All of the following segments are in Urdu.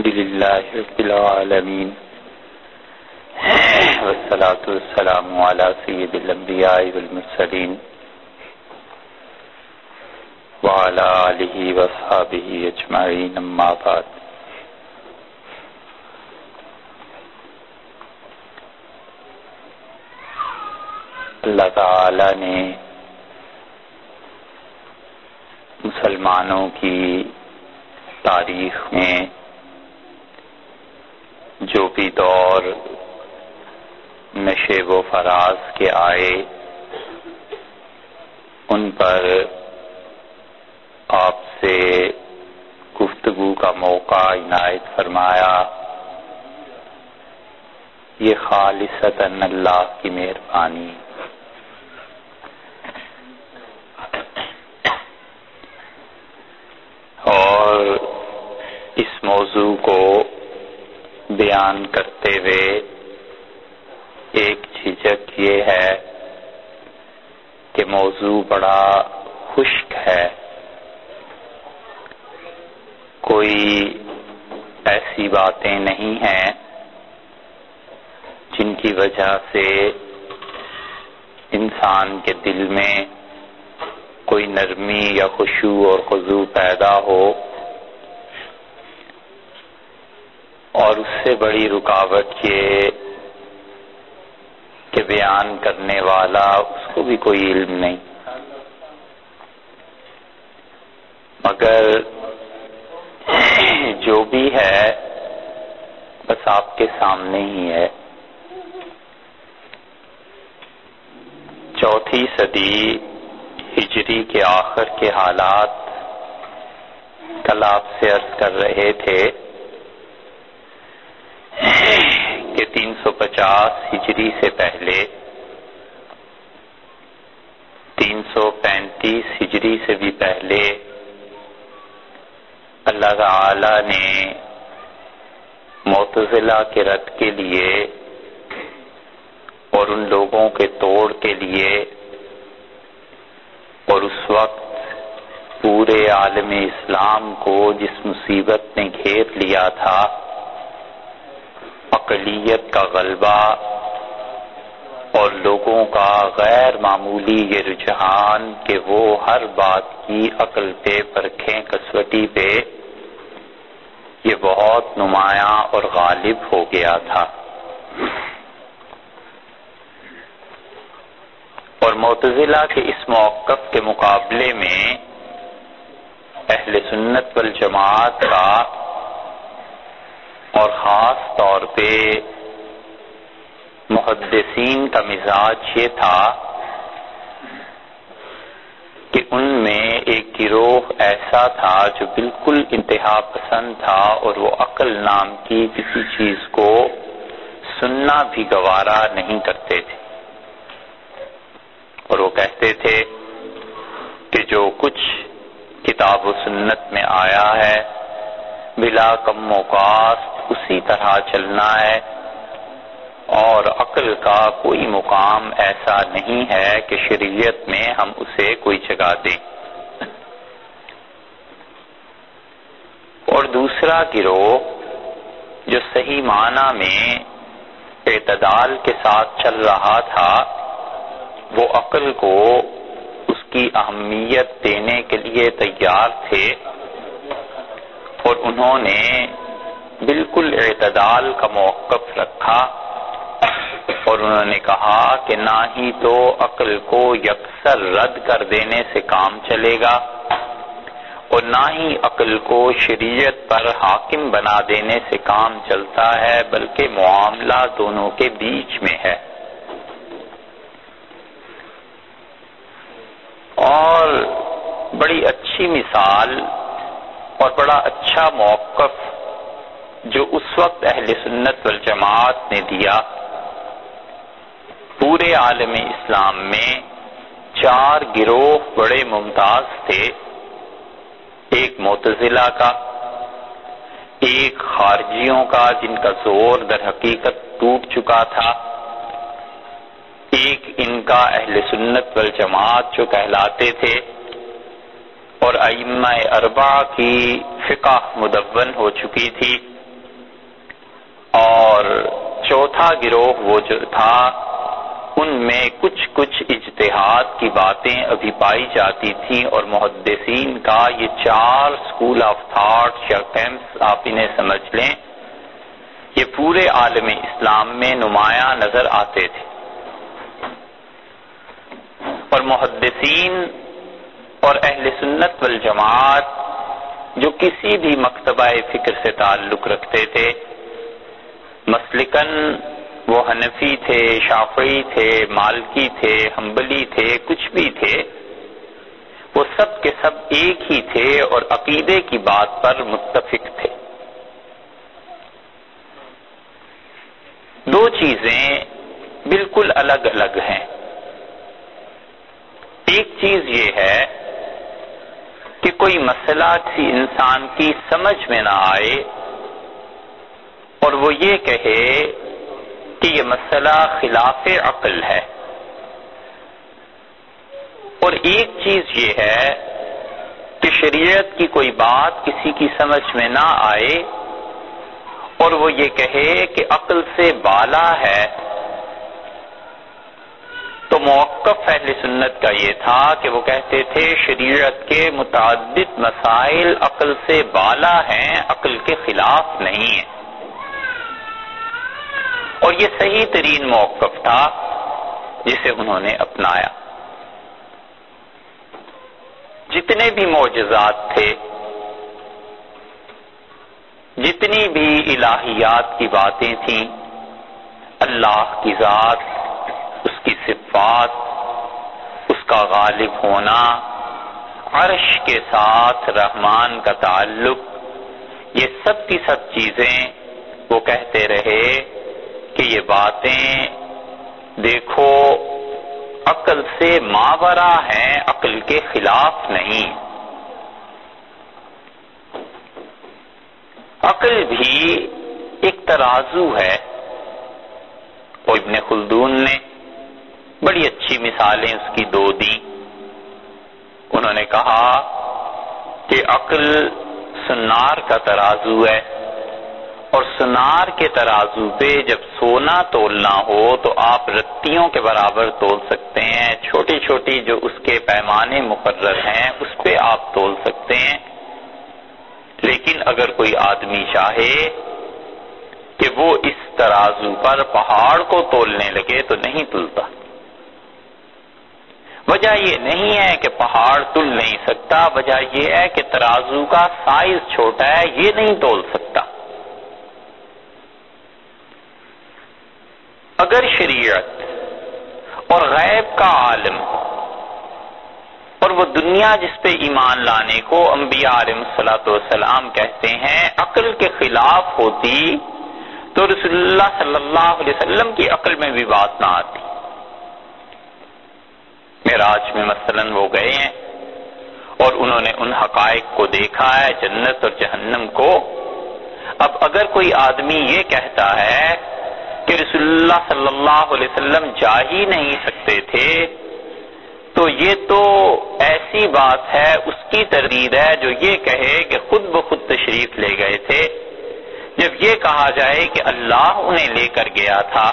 الحمد لله رب العالمين. والصلاة والسلام على سيد الأنبياء والمرسلين. وعلى آله وصحابه اجمعين اما بعد. اللہ تعالی نے مسلمانوں کی تاریخ میں جو بھی دور نشے و فراز کے آئے، ان پر آپ سے گفتگو کا موقع عنایت فرمایا۔ یہ خالصتا اللہ کی مہربانی۔ اور اس موضوع کو بیان کرتے ہوئے ایک جھجک یہ ہے کہ موضوع بڑا خشک ہے۔ کوئی ایسی باتیں نہیں ہیں جن کی وجہ سے انسان کے دل میں کوئی نرمی یا خوشو اور خضو پیدا ہو۔ اور اس سے بڑی رکاوٹ یہ کہ بیان کرنے والا اس کو بھی کوئی علم نہیں۔ مگر جو بھی ہے، بس آپ کے سامنے ہی ہے۔ چوتھی صدی ہجری کے آخر کے حالات کل آپ سے عرض کر رہے تھے۔ کہ تین سو پچاس ہجری سے پہلے، تین سو پینتیس ہجری سے بھی پہلے اللہ تعالی نے معتزلہ کے رد کے لیے اور ان لوگوں کے توڑ کے لیے اور اس وقت پورے عالم اسلام کو جس مصیبت نے گھیر لیا تھا اقلیت کا غلبہ اور لوگوں کا غیر معمولی یہ رجحان کہ وہ ہر بات کی عقل پہ، پرکھیں، کسوٹی پہ یہ بہت نمایاں اور غالب ہو گیا تھا۔ اور معتزلہ کے اس موقف کے مقابلے میں اہل سنت والجماعت کا اور خاص طور پہ محدثین کا مزاج یہ تھا کہ ان میں ایک گروہ ایسا تھا جو بالکل انتہا پسند تھا اور وہ عقل نام کی کسی چیز کو سننا بھی گوارا نہیں کرتے تھے۔ اور وہ کہتے تھے کہ جو کچھ کتاب و سنت میں آیا ہے، بلا کم و کاست اسی طرح چلنا ہے۔ اور عقل کا کوئی مقام ایسا نہیں ہے کہ شریعت میں ہم اسے کوئی جگہ دیں۔ اور دوسرا گروہ جو صحیح معنی میں اعتدال کے ساتھ چل رہا تھا، وہ عقل کو اس کی اہمیت دینے کے لیے تیار تھے۔ اور انہوں نے بالکل اعتدال کا موقف رکھا اور انہوں نے کہا کہ نہ ہی تو عقل کو یکسر رد کر دینے سے کام چلے گا اور نہ ہی عقل کو شریعت پر حاکم بنا دینے سے کام چلتا ہے، بلکہ معاملہ دونوں کے بیچ میں ہے۔ اور بڑی اچھی مثال اور بڑا اچھا موقف جو اس وقت اہل سنت والجماعت نے دیا پورے عالم اسلام میں چار گروہ بڑے ممتاز تھے، ایک معتزلہ کا، ایک خارجیوں کا جن کا زور در حقیقت ٹوٹ چکا تھا، ایک ان کا اہل سنت والجماعت جو کہلاتے تھے، اور ائمہ اربا کی فقہ مدون ہو چکی تھی۔ اور چوتھا گروہ وہ جو تھا، ان میں کچھ کچھ اجتہاد کی باتیں ابھی پائی جاتی تھیں اور محدثین کا یہ چار سکول آف تھاٹ یا کیمپس آپ انہیں سمجھ لیں، یہ پورے عالم اسلام میں نمایاں نظر آتے تھے۔ اور محدثین اور اہل سنت والجماعت جو کسی بھی مکتبہ فکر سے تعلق رکھتے تھے مسلکن وہ حنفی تھے، شافعی تھے، مالکی تھے ہمبلی تھے، کچھ بھی تھے، وہ سب کے سب ایک ہی تھے اور عقیدے کی بات پر متفق تھے۔ دو چیزیں بالکل الگ الگ ہیں۔ ایک چیز یہ ہے کہ کوئی مسئلہ کسی انسان کی سمجھ میں نہ آئے اور وہ یہ کہے کہ یہ مسئلہ خلاف عقل ہے۔ اور ایک چیز یہ ہے کہ شریعت کی کوئی بات کسی کی سمجھ میں نہ آئے اور وہ یہ کہے کہ عقل سے بالا ہے۔ تو موقف اہل سنت کا یہ تھا کہ وہ کہتے تھے شریعت کے متعدد مسائل عقل سے بالا ہیں، عقل کے خلاف نہیں ہیں۔ اور یہ صحیح ترین موقف تھا جسے انہوں نے اپنایا۔ جتنے بھی معجزات تھے، جتنی بھی الہیات کی باتیں تھیں، اللہ کی ذات، اس کی صفات، اس کا غالب ہونا، عرش کے ساتھ رحمان کا تعلق، یہ سب کی سب چیزیں وہ کہتے رہے کہ یہ باتیں دیکھو، عقل سے ماورا ہیں، عقل کے خلاف نہیں۔ عقل بھی ایک ترازو ہے۔ اور ابن خلدون نے بڑی اچھی مثالیں اس کی دو دی انہوں نے کہا کہ عقل سنار کا ترازو ہے۔ اور سنار کے ترازو پہ جب سونا تولنا ہو تو آپ رتیوں کے برابر تول سکتے ہیں۔ چھوٹی چھوٹی جو اس کے پیمانے مقرر ہیں، اس پہ آپ تول سکتے ہیں۔ لیکن اگر کوئی آدمی چاہے کہ وہ اس ترازو پر پہاڑ کو تولنے لگے تو نہیں تلتا۔ وجہ یہ نہیں ہے کہ پہاڑ تل نہیں سکتا، وجہ یہ ہے کہ ترازو کا سائز چھوٹا ہے، یہ نہیں تول سکتا۔ اگر شریعت اور غیب کا عالم اور وہ دنیا جس پہ ایمان لانے کو انبیاء علیہ صلاحت والسلام کہتے ہیں عقل کے خلاف ہوتی، تو رسول اللہ صلی اللہ علیہ وسلم کی عقل میں بھی بات نہ آتی۔ معراج میں مثلا وہ گئے ہیں اور انہوں نے ان حقائق کو دیکھا ہے، جنت اور جہنم کو۔ اب اگر کوئی آدمی یہ کہتا ہے کہ رسول اللہ صلی اللہ علیہ وسلم جا ہی نہیں سکتے تھے۔ تو یہ تو ایسی بات ہے، اس کی تردید ہے جو یہ کہے کہ خود بخود تشریف لے گئے تھے۔ جب یہ کہا جائے کہ اللہ انہیں لے کر گیا تھا،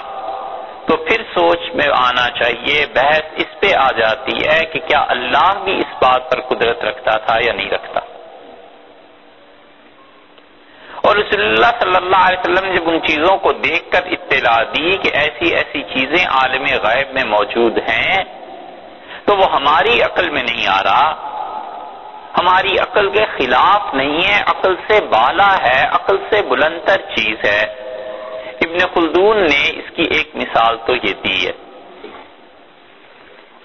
تو پھر سوچ میں آنا چاہیے، بحث اس پہ آ جاتی ہے کہ کیا اللہ بھی اس بات پر قدرت رکھتا تھا یا نہیں رکھتا۔ اور رسول اللہ صلی اللہ علیہ وسلم نے جب ان چیزوں کو دیکھ کر اطلاع دی کہ ایسی ایسی چیزیں عالم غیب میں موجود ہیں، تو وہ ہماری عقل میں نہیں آ رہا۔ ہماری عقل کے خلاف نہیں ہے، عقل سے بالا ہے، عقل سے بلندر چیز ہے۔ ابن خلدون نے اس کی ایک مثال تو یہ دی ہے۔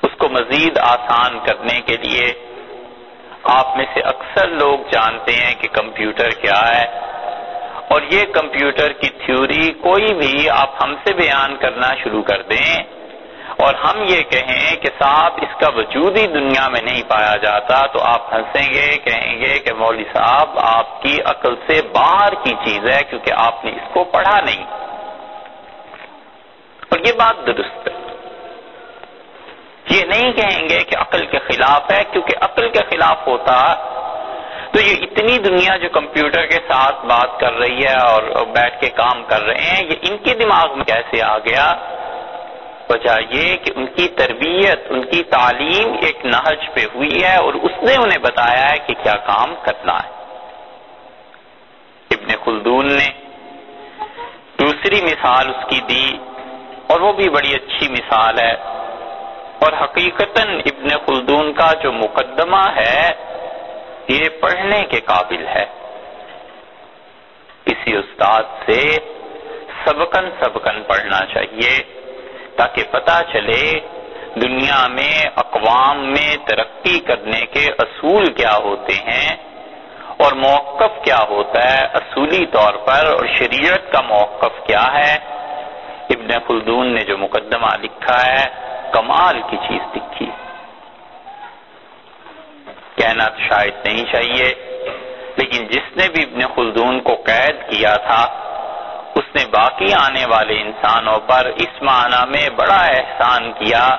اس کو مزید آسان کرنے کے لیے آپ میں سے اکثر لوگ جانتے ہیں کہ کمپیوٹر کیا ہے۔ اور یہ کمپیوٹر کی تھیوری کوئی بھی آپ ہم سے بیان کرنا شروع کر دیں اور ہم یہ کہیں کہ صاحب، اس کا وجود ہی دنیا میں نہیں پایا جاتا، تو آپ ہنسیں گے، کہیں گے کہ مولوی صاحب، آپ کی عقل سے باہر کی چیز ہے کیونکہ آپ نے اس کو پڑھا نہیں۔ اور یہ بات درست ہے۔ یہ نہیں کہیں گے کہ عقل کے خلاف ہے، کیونکہ عقل کے خلاف ہوتا تو یہ اتنی دنیا جو کمپیوٹر کے ساتھ بات کر رہی ہے اور بیٹھ کے کام کر رہے ہیں، یہ ان کے دماغ میں کیسے آ گیا؟ وجہ یہ کہ ان کی تربیت، ان کی تعلیم ایک نہج پہ ہوئی ہے اور اس نے انہیں بتایا ہے کہ کیا کام کرنا ہے۔ ابن خلدون نے دوسری مثال اس کی دی اور وہ بھی بڑی اچھی مثال ہے۔ اور حقیقتاً ابن خلدون کا جو مقدمہ ہے یہ پڑھنے کے قابل ہے۔ کسی استاد سے سبکن سبکن پڑھنا چاہیے تاکہ پتا چلے دنیا میں اقوام میں ترقی کرنے کے اصول کیا ہوتے ہیں اور موقف کیا ہوتا ہے۔ اصولی طور پر اور شریعت کا موقف کیا ہے۔ ابن خلدون نے جو مقدمہ لکھا ہے، کمال کی چیز لکھی۔ کہنا شاید نہیں چاہیے۔ لیکن جس نے بھی ابن خلدون کو قید کیا تھا، اس نے باقی آنے والے انسانوں پر اس معنی میں بڑا احسان کیا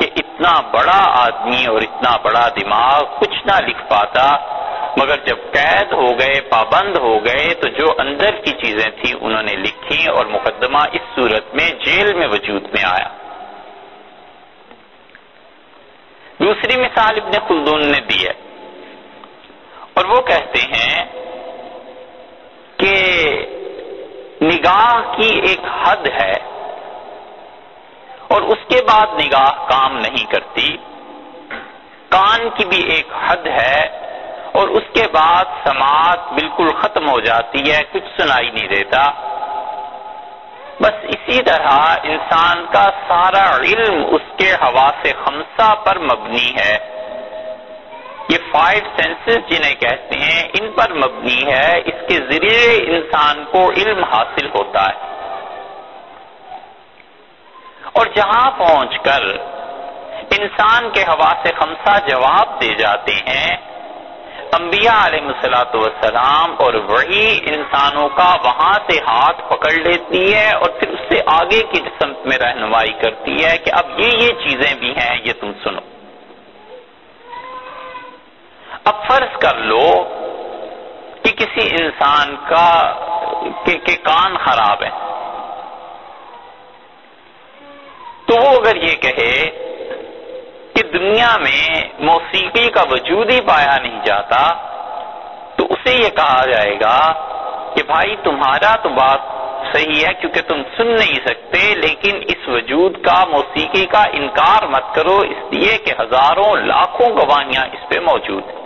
کہ اتنا بڑا آدمی اور اتنا بڑا دماغ کچھ نہ لکھ پاتا۔ مگر جب قید ہو گئے، پابند ہو گئے، تو جو اندر کی چیزیں تھیں انہوں نے لکھی اور مقدمہ اس صورت میں جیل میں وجود میں آیا۔ دوسری مثال ابن خلدون نے دی ہے۔ اور وہ کہتے ہیں کہ نگاہ کی ایک حد ہے اور اس کے بعد نگاہ کام نہیں کرتی۔ کان کی بھی ایک حد ہے اور اس کے بعد سماعت بالکل ختم ہو جاتی ہے، کچھ سنائی نہیں دیتا۔ بس اسی طرح انسان کا سارا علم اس کے ہوا سے خمسہ پر مبنی ہے۔ یہ فائیو سینسز جنہیں کہتے ہیں، ان پر مبنی ہے، اس کے ذریعے انسان کو علم حاصل ہوتا ہے۔ اور جہاں پہنچ کر انسان کے ہوا سے خمسہ جواب دے جاتے ہیں انبیاء علیہ السلاۃ والسلام اور وہی انسانوں کا وہاں سے ہاتھ پکڑ لیتی ہے اور پھر اس سے آگے کی سمت میں رہنمائی کرتی ہے کہ اب یہ یہ چیزیں بھی ہیں یہ تم سنو۔ اب فرض کر لو کہ کسی انسان کا کہ, کہ کان خراب ہے۔ تو وہ اگر یہ کہے کہ دنیا میں موسیقی کا وجود ہی پایا نہیں جاتا، تو اسے یہ کہا جائے گا کہ بھائی تمہارا تو بات صحیح ہے کیونکہ تم سن نہیں سکتے، لیکن اس وجود کا، موسیقی کا انکار مت کرو، اس لیے کہ ہزاروں لاکھوں گواہیاں اس پہ موجود ہیں۔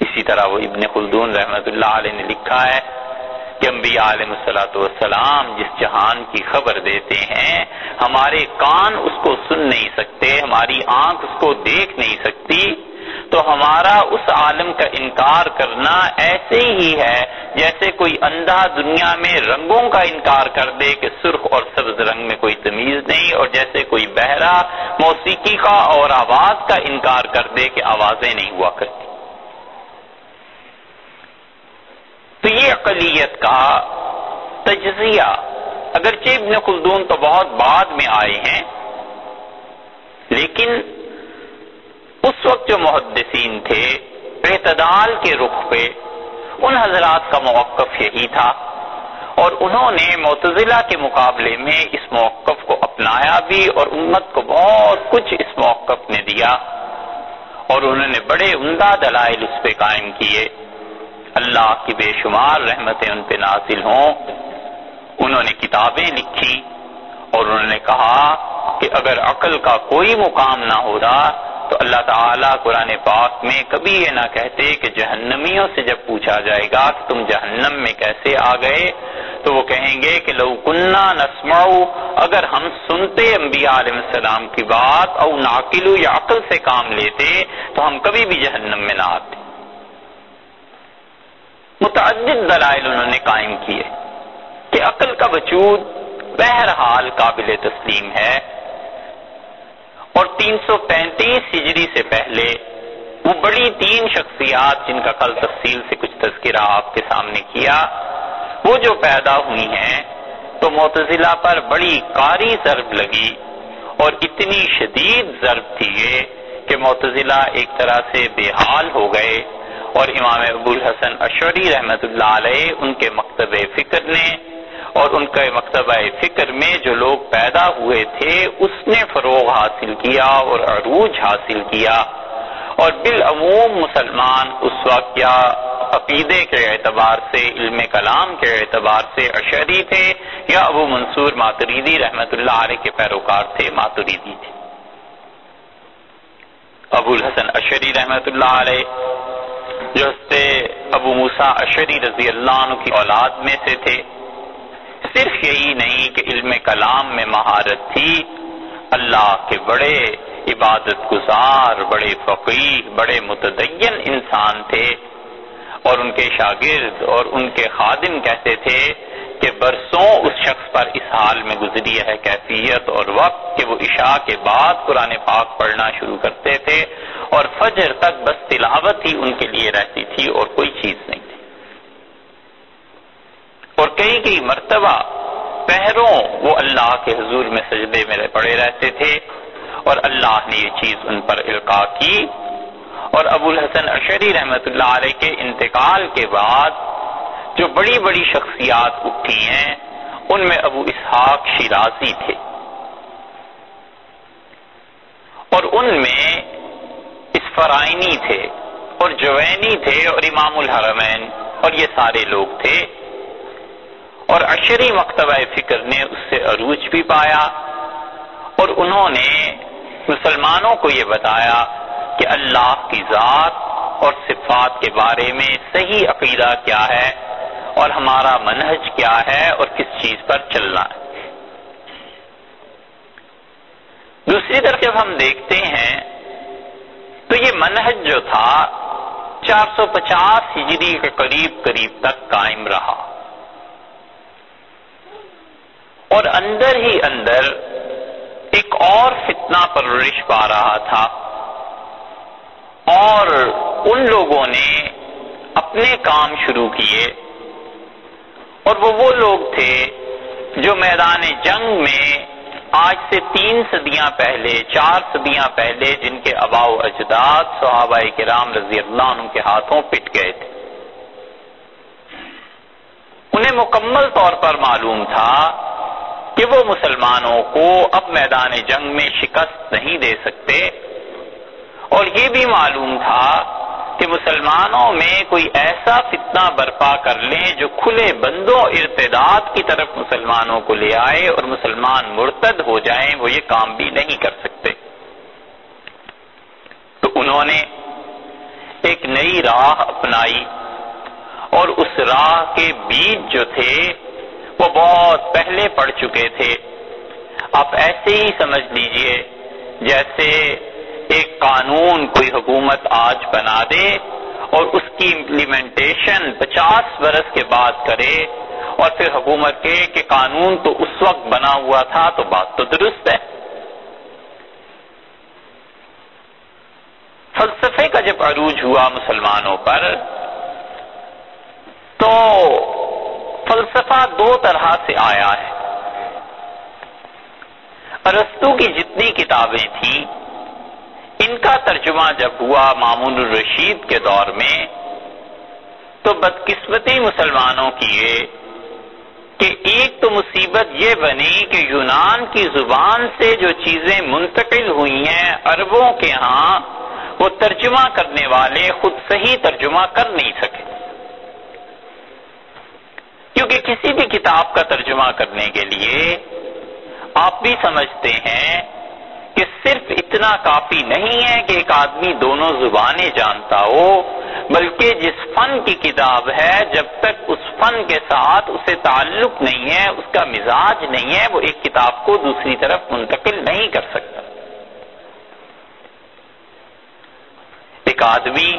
اسی طرح وہ ابن خلدون رحمت اللہ علیہ نے لکھا ہے کہ انبیاء علیہ السلاۃ والسلام جس جہان کی خبر دیتے ہیں، ہمارے کان اس کو سن نہیں سکتے، ہماری آنکھ اس کو دیکھ نہیں سکتی، تو ہمارا اس عالم کا انکار کرنا ایسے ہی ہے جیسے کوئی اندھا دنیا میں رنگوں کا انکار کر دے کہ سرخ اور سبز رنگ میں کوئی تمیز نہیں، اور جیسے کوئی بہرا، موسیقی کا اور آواز کا انکار کر دے کہ آوازیں نہیں ہوا کرتی۔ تو یہ اقلیت کا تجزیہ۔ اگرچہ ابن خلدون تو بہت بعد میں آئے ہیں، لیکن اس وقت جو محدثین تھے، اعتدال کے رخ پہ، ان حضرات کا موقف یہی تھا۔ اور انہوں نے معتزلہ کے مقابلے میں اس موقف کو اپنایا بھی، اور امت کو بہت کچھ اس موقف نے دیا۔ اور انہوں نے بڑے عمدہ دلائل اس پہ قائم کیے۔ اللہ کی بے شمار رحمتیں ان پہ نازل ہوں۔ انہوں نے کتابیں لکھی اور انہوں نے کہا کہ اگر عقل کا کوئی مقام نہ ہوتا تو اللہ تعالیٰ قرآن پاک میں کبھی یہ نہ کہتے کہ جہنمیوں سے جب پوچھا جائے گا کہ تم جہنم میں کیسے آ گئے، تو وہ کہیں گے کہ لو کنہ نسماؤ اگر ہم سنتے انبیاء علیہ السلام کی بات اور ناقلو یا عقل سے کام لیتے تو ہم کبھی بھی جہنم میں نہ آتے۔ متعدد دلائل انہوں نے قائم کیے کہ عقل کا وجود بہرحال قابل تسلیم ہے اور تین سو پینتیس ہجری سے پہلے وہ بڑی تین شخصیات جن کا کل تفصیل سے کچھ تذکرہ آپ کے سامنے کیا، وہ جو پیدا ہوئی ہیں تو معتزلہ پر بڑی کاری ضرب لگی اور اتنی شدید ضرب تھی یہ کہ معتزلہ ایک طرح سے بے حال ہو گئے۔ اور امام ابو الحسن اشوری رحمت اللہ علیہ ان کے مکتب فکر نے اور ان کے مکتبہ فکر میں جو لوگ پیدا ہوئے تھے، اس نے فروغ حاصل کیا اور عروج حاصل کیا۔ اور بالعموم مسلمان اس وقت یا عقیدے کے اعتبار سے، علم کلام کے اعتبار سے اشری تھے یا ابو منصور ماتریدی رحمت اللہ علیہ کے پیروکار تھے، ماتریدی تھے۔ ابو الحسن اشری رحمت اللہ علیہ جو ابو موسا اشری رضی اللہ عنہ کی اولاد میں سے تھے۔ صرف یہی نہیں کہ علم کلام میں مہارت تھی۔ اللہ کے بڑے عبادت گزار، بڑے فقیر بڑے متدین انسان تھے۔ اور ان کے شاگرد اور ان کے خادم کہتے تھے کہ برسوں اس شخص پر اس حال میں گزری ہے کیفیت اور وقت کہ وہ عشاء کے بعد قرآن پاک پڑھنا شروع کرتے تھے اور فجر تک بس تلاوت ہی ان کے لیے رہتی تھی اور کوئی چیز نہیں تھی۔ اور کئی کئی مرتبہ پہروں وہ اللہ کے حضور میں سجدے میں پڑے رہتے تھے اور اللہ نے یہ چیز ان پر القاع کی اور ابو الحسن اشری رحمت اللہ علیہ کے انتقال کے بعد جو بڑی بڑی شخصیات اٹھی ہیں، ان میں ابو اسحاق شیرازی تھے۔ اور ان میں اسفرائنی تھے اور جوینی تھے اور امام الحرمین اور یہ سارے لوگ تھے۔ اور اشری مکتبہ فکر نے اس سے عروج بھی پایا اور انہوں نے مسلمانوں کو یہ بتایا کہ اللہ کی ذات اور صفات کے بارے میں صحیح عقیدہ کیا ہے اور ہمارا منہج کیا ہے اور کس چیز پر چلنا ہے۔ دوسری طرف جب ہم دیکھتے ہیں تو یہ منہج جو تھا، چار سو پچاس ہجری کے قریب قریب تک قائم رہا۔ اور اندر ہی اندر ایک اور فتنہ پرورش پا رہا تھا۔ اور ان لوگوں نے اپنے کام شروع کیے اور وہ وہ لوگ تھے جو میدان جنگ میں آج سے تین صدیاں پہلے، چار صدیاں پہلے جن کے ابا و اجداد صحابہ کرام رضی اللہ عنہ کے ہاتھوں پٹ گئے تھے۔ انہیں مکمل طور پر معلوم تھا کہ وہ مسلمانوں کو اب میدان جنگ میں شکست نہیں دے سکتے۔ اور یہ بھی معلوم تھا کہ مسلمانوں میں کوئی ایسا فتنہ برپا کر لیں جو کھلے بندوں ارتداد کی طرف مسلمانوں کو لے آئے اور مسلمان مرتد ہو جائیں، وہ یہ کام بھی نہیں کر سکتے۔ تو انہوں نے ایک نئی راہ اپنائی اور اس راہ کے بیج جو تھے، وہ بہت پہلے پڑ چکے تھے۔ آپ ایسے ہی سمجھ لیجیے جیسے ایک قانون کوئی حکومت آج بنا دے اور اس کی امپلیمنٹیشن پچاس برس کے بعد کرے اور پھر حکومت کے کہ قانون تو اس وقت بنا ہوا تھا تو بات تو درست ہے۔ فلسفے کا جب عروج ہوا مسلمانوں پر، تو فلسفہ دو طرح سے آیا ہے۔ ارستو کی جتنی کتابیں تھیں ان کا ترجمہ جب ہوا مامون الرشید کے دور میں، تو بدقسمتی مسلمانوں کی یہ کہ ایک تو مصیبت یہ بنی کہ یونان کی زبان سے جو چیزیں منتقل ہوئی ہیں عربوں کے ہاں وہ ترجمہ کرنے والے خود صحیح ترجمہ کر نہیں سکے۔ کیونکہ کسی بھی کتاب کا ترجمہ کرنے کے لیے آپ بھی سمجھتے ہیں کہ صرف اتنا کافی نہیں ہے کہ ایک آدمی دونوں زبانیں جانتا ہو، بلکہ جس فن کی کتاب ہے، جب تک اس فن کے ساتھ اسے تعلق نہیں ہے، اس کا مزاج نہیں ہے، وہ ایک کتاب کو دوسری طرف منتقل نہیں کر سکتا۔ ایک آدمی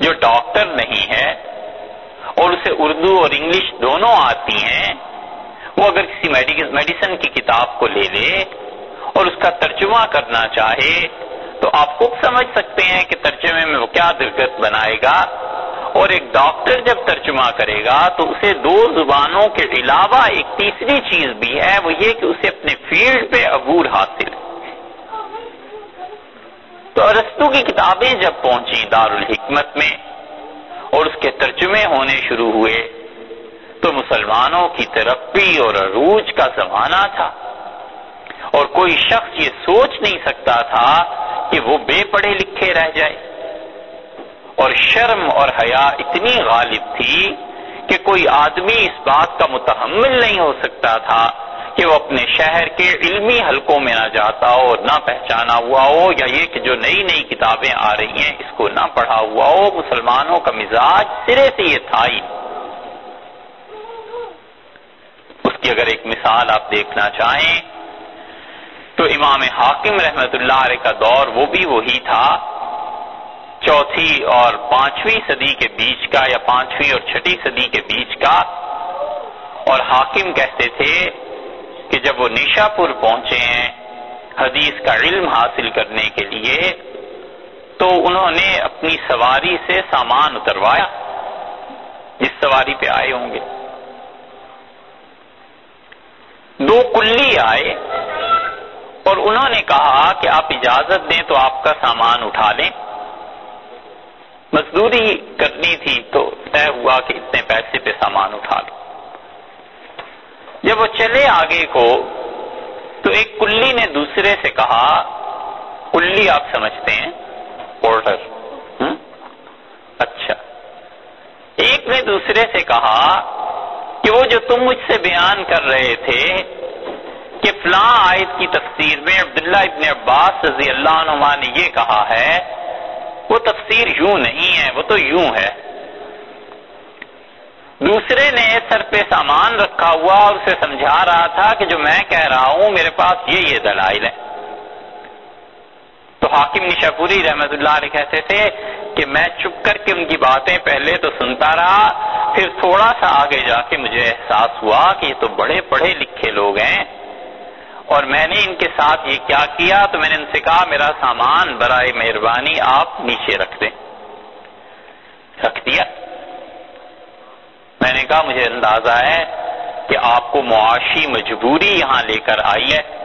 جو ڈاکٹر نہیں ہے اور اسے اردو اور انگلش دونوں آتی ہیں، وہ اگر کسی میڈیسن کی کتاب کو لے لے اور اس کا ترجمہ کرنا چاہے تو آپ خود سمجھ سکتے ہیں کہ ترجمے میں وہ کیا دلکت بنائے گا۔ اور ایک ڈاکٹر جب ترجمہ کرے گا تو اسے دو زبانوں کے علاوہ ایک تیسری چیز بھی ہے، وہ یہ کہ اسے اپنے فیلڈ پہ عبور حاصل۔ تو ارستو کی کتابیں جب پہنچی دارالحکمت میں اور اس کے ترجمے ہونے شروع ہوئے تو مسلمانوں کی ترقی اور عروج کا زمانہ تھا۔ اور کوئی شخص یہ سوچ نہیں سکتا تھا کہ وہ بے پڑھے لکھے رہ جائے۔ اور شرم اور حیا اتنی غالب تھی کہ کوئی آدمی اس بات کا متحمل نہیں ہو سکتا تھا کہ وہ اپنے شہر کے علمی حلقوں میں نہ جاتا ہو، نہ پہچانا ہوا ہو، یا یہ کہ جو نئی نئی کتابیں آ رہی ہیں اس کو نہ پڑھا ہوا ہو۔ مسلمانوں کا مزاج سرے سے یہ تھا ہی۔ اس کی اگر ایک مثال آپ دیکھنا چاہیں تو امام حاکم رحمت اللہ علیہ کا دور وہ بھی وہی تھا، چوتھی اور پانچویں صدی کے بیچ کا یا پانچویں اور چھٹی صدی کے بیچ کا۔ اور حاکم کہتے تھے کہ جب وہ نشا پور پہنچے ہیں حدیث کا علم حاصل کرنے کے لیے، تو انہوں نے اپنی سواری سے سامان اتروایا، جس سواری پہ آئے ہوں گے۔ دو کلی آئے۔ اور انہوں نے کہا کہ آپ اجازت دیں تو آپ کا سامان اٹھا لیں۔ مزدوری کرنی تھی تو طے ہوا کہ اتنے پیسے پہ سامان اٹھا لیں۔ جب وہ چلے آگے کو تو ایک کلی نے دوسرے سے کہا کلی آپ سمجھتے ہیں؟ پورٹر۔ اچھا۔ ایک نے دوسرے سے کہا کہ وہ جو تم مجھ سے بیان کر رہے تھے کہ فلاں آیت کی تفسیر میں عبداللہ ابن عباس رضی اللہ عنہ نے یہ کہا ہے، وہ تفسیر یوں نہیں ہے، وہ تو یوں ہے۔ دوسرے نے سر پہ سامان رکھا ہوا اور اسے سمجھا رہا تھا کہ جو میں کہہ رہا ہوں، میرے پاس یہ یہ دلائل ہے تو حاکم نشاپوری رحمت اللہ علیہ کہتے تھے کہ میں چپ کر کے ان کی باتیں پہلے تو سنتا رہا، پھر تھوڑا سا آگے جا کے مجھے احساس ہوا کہ یہ تو بڑے پڑھے لکھے لوگ ہیں۔ اور میں نے ان کے ساتھ یہ کیا کیا تو میں نے ان سے کہا، میرا سامان برائے مہربانی آپ نیچے رکھ دیں۔ رکھ دیا۔ میں نے کہا، مجھے اندازہ ہے کہ آپ کو معاشی مجبوری یہاں لے کر آئی ہے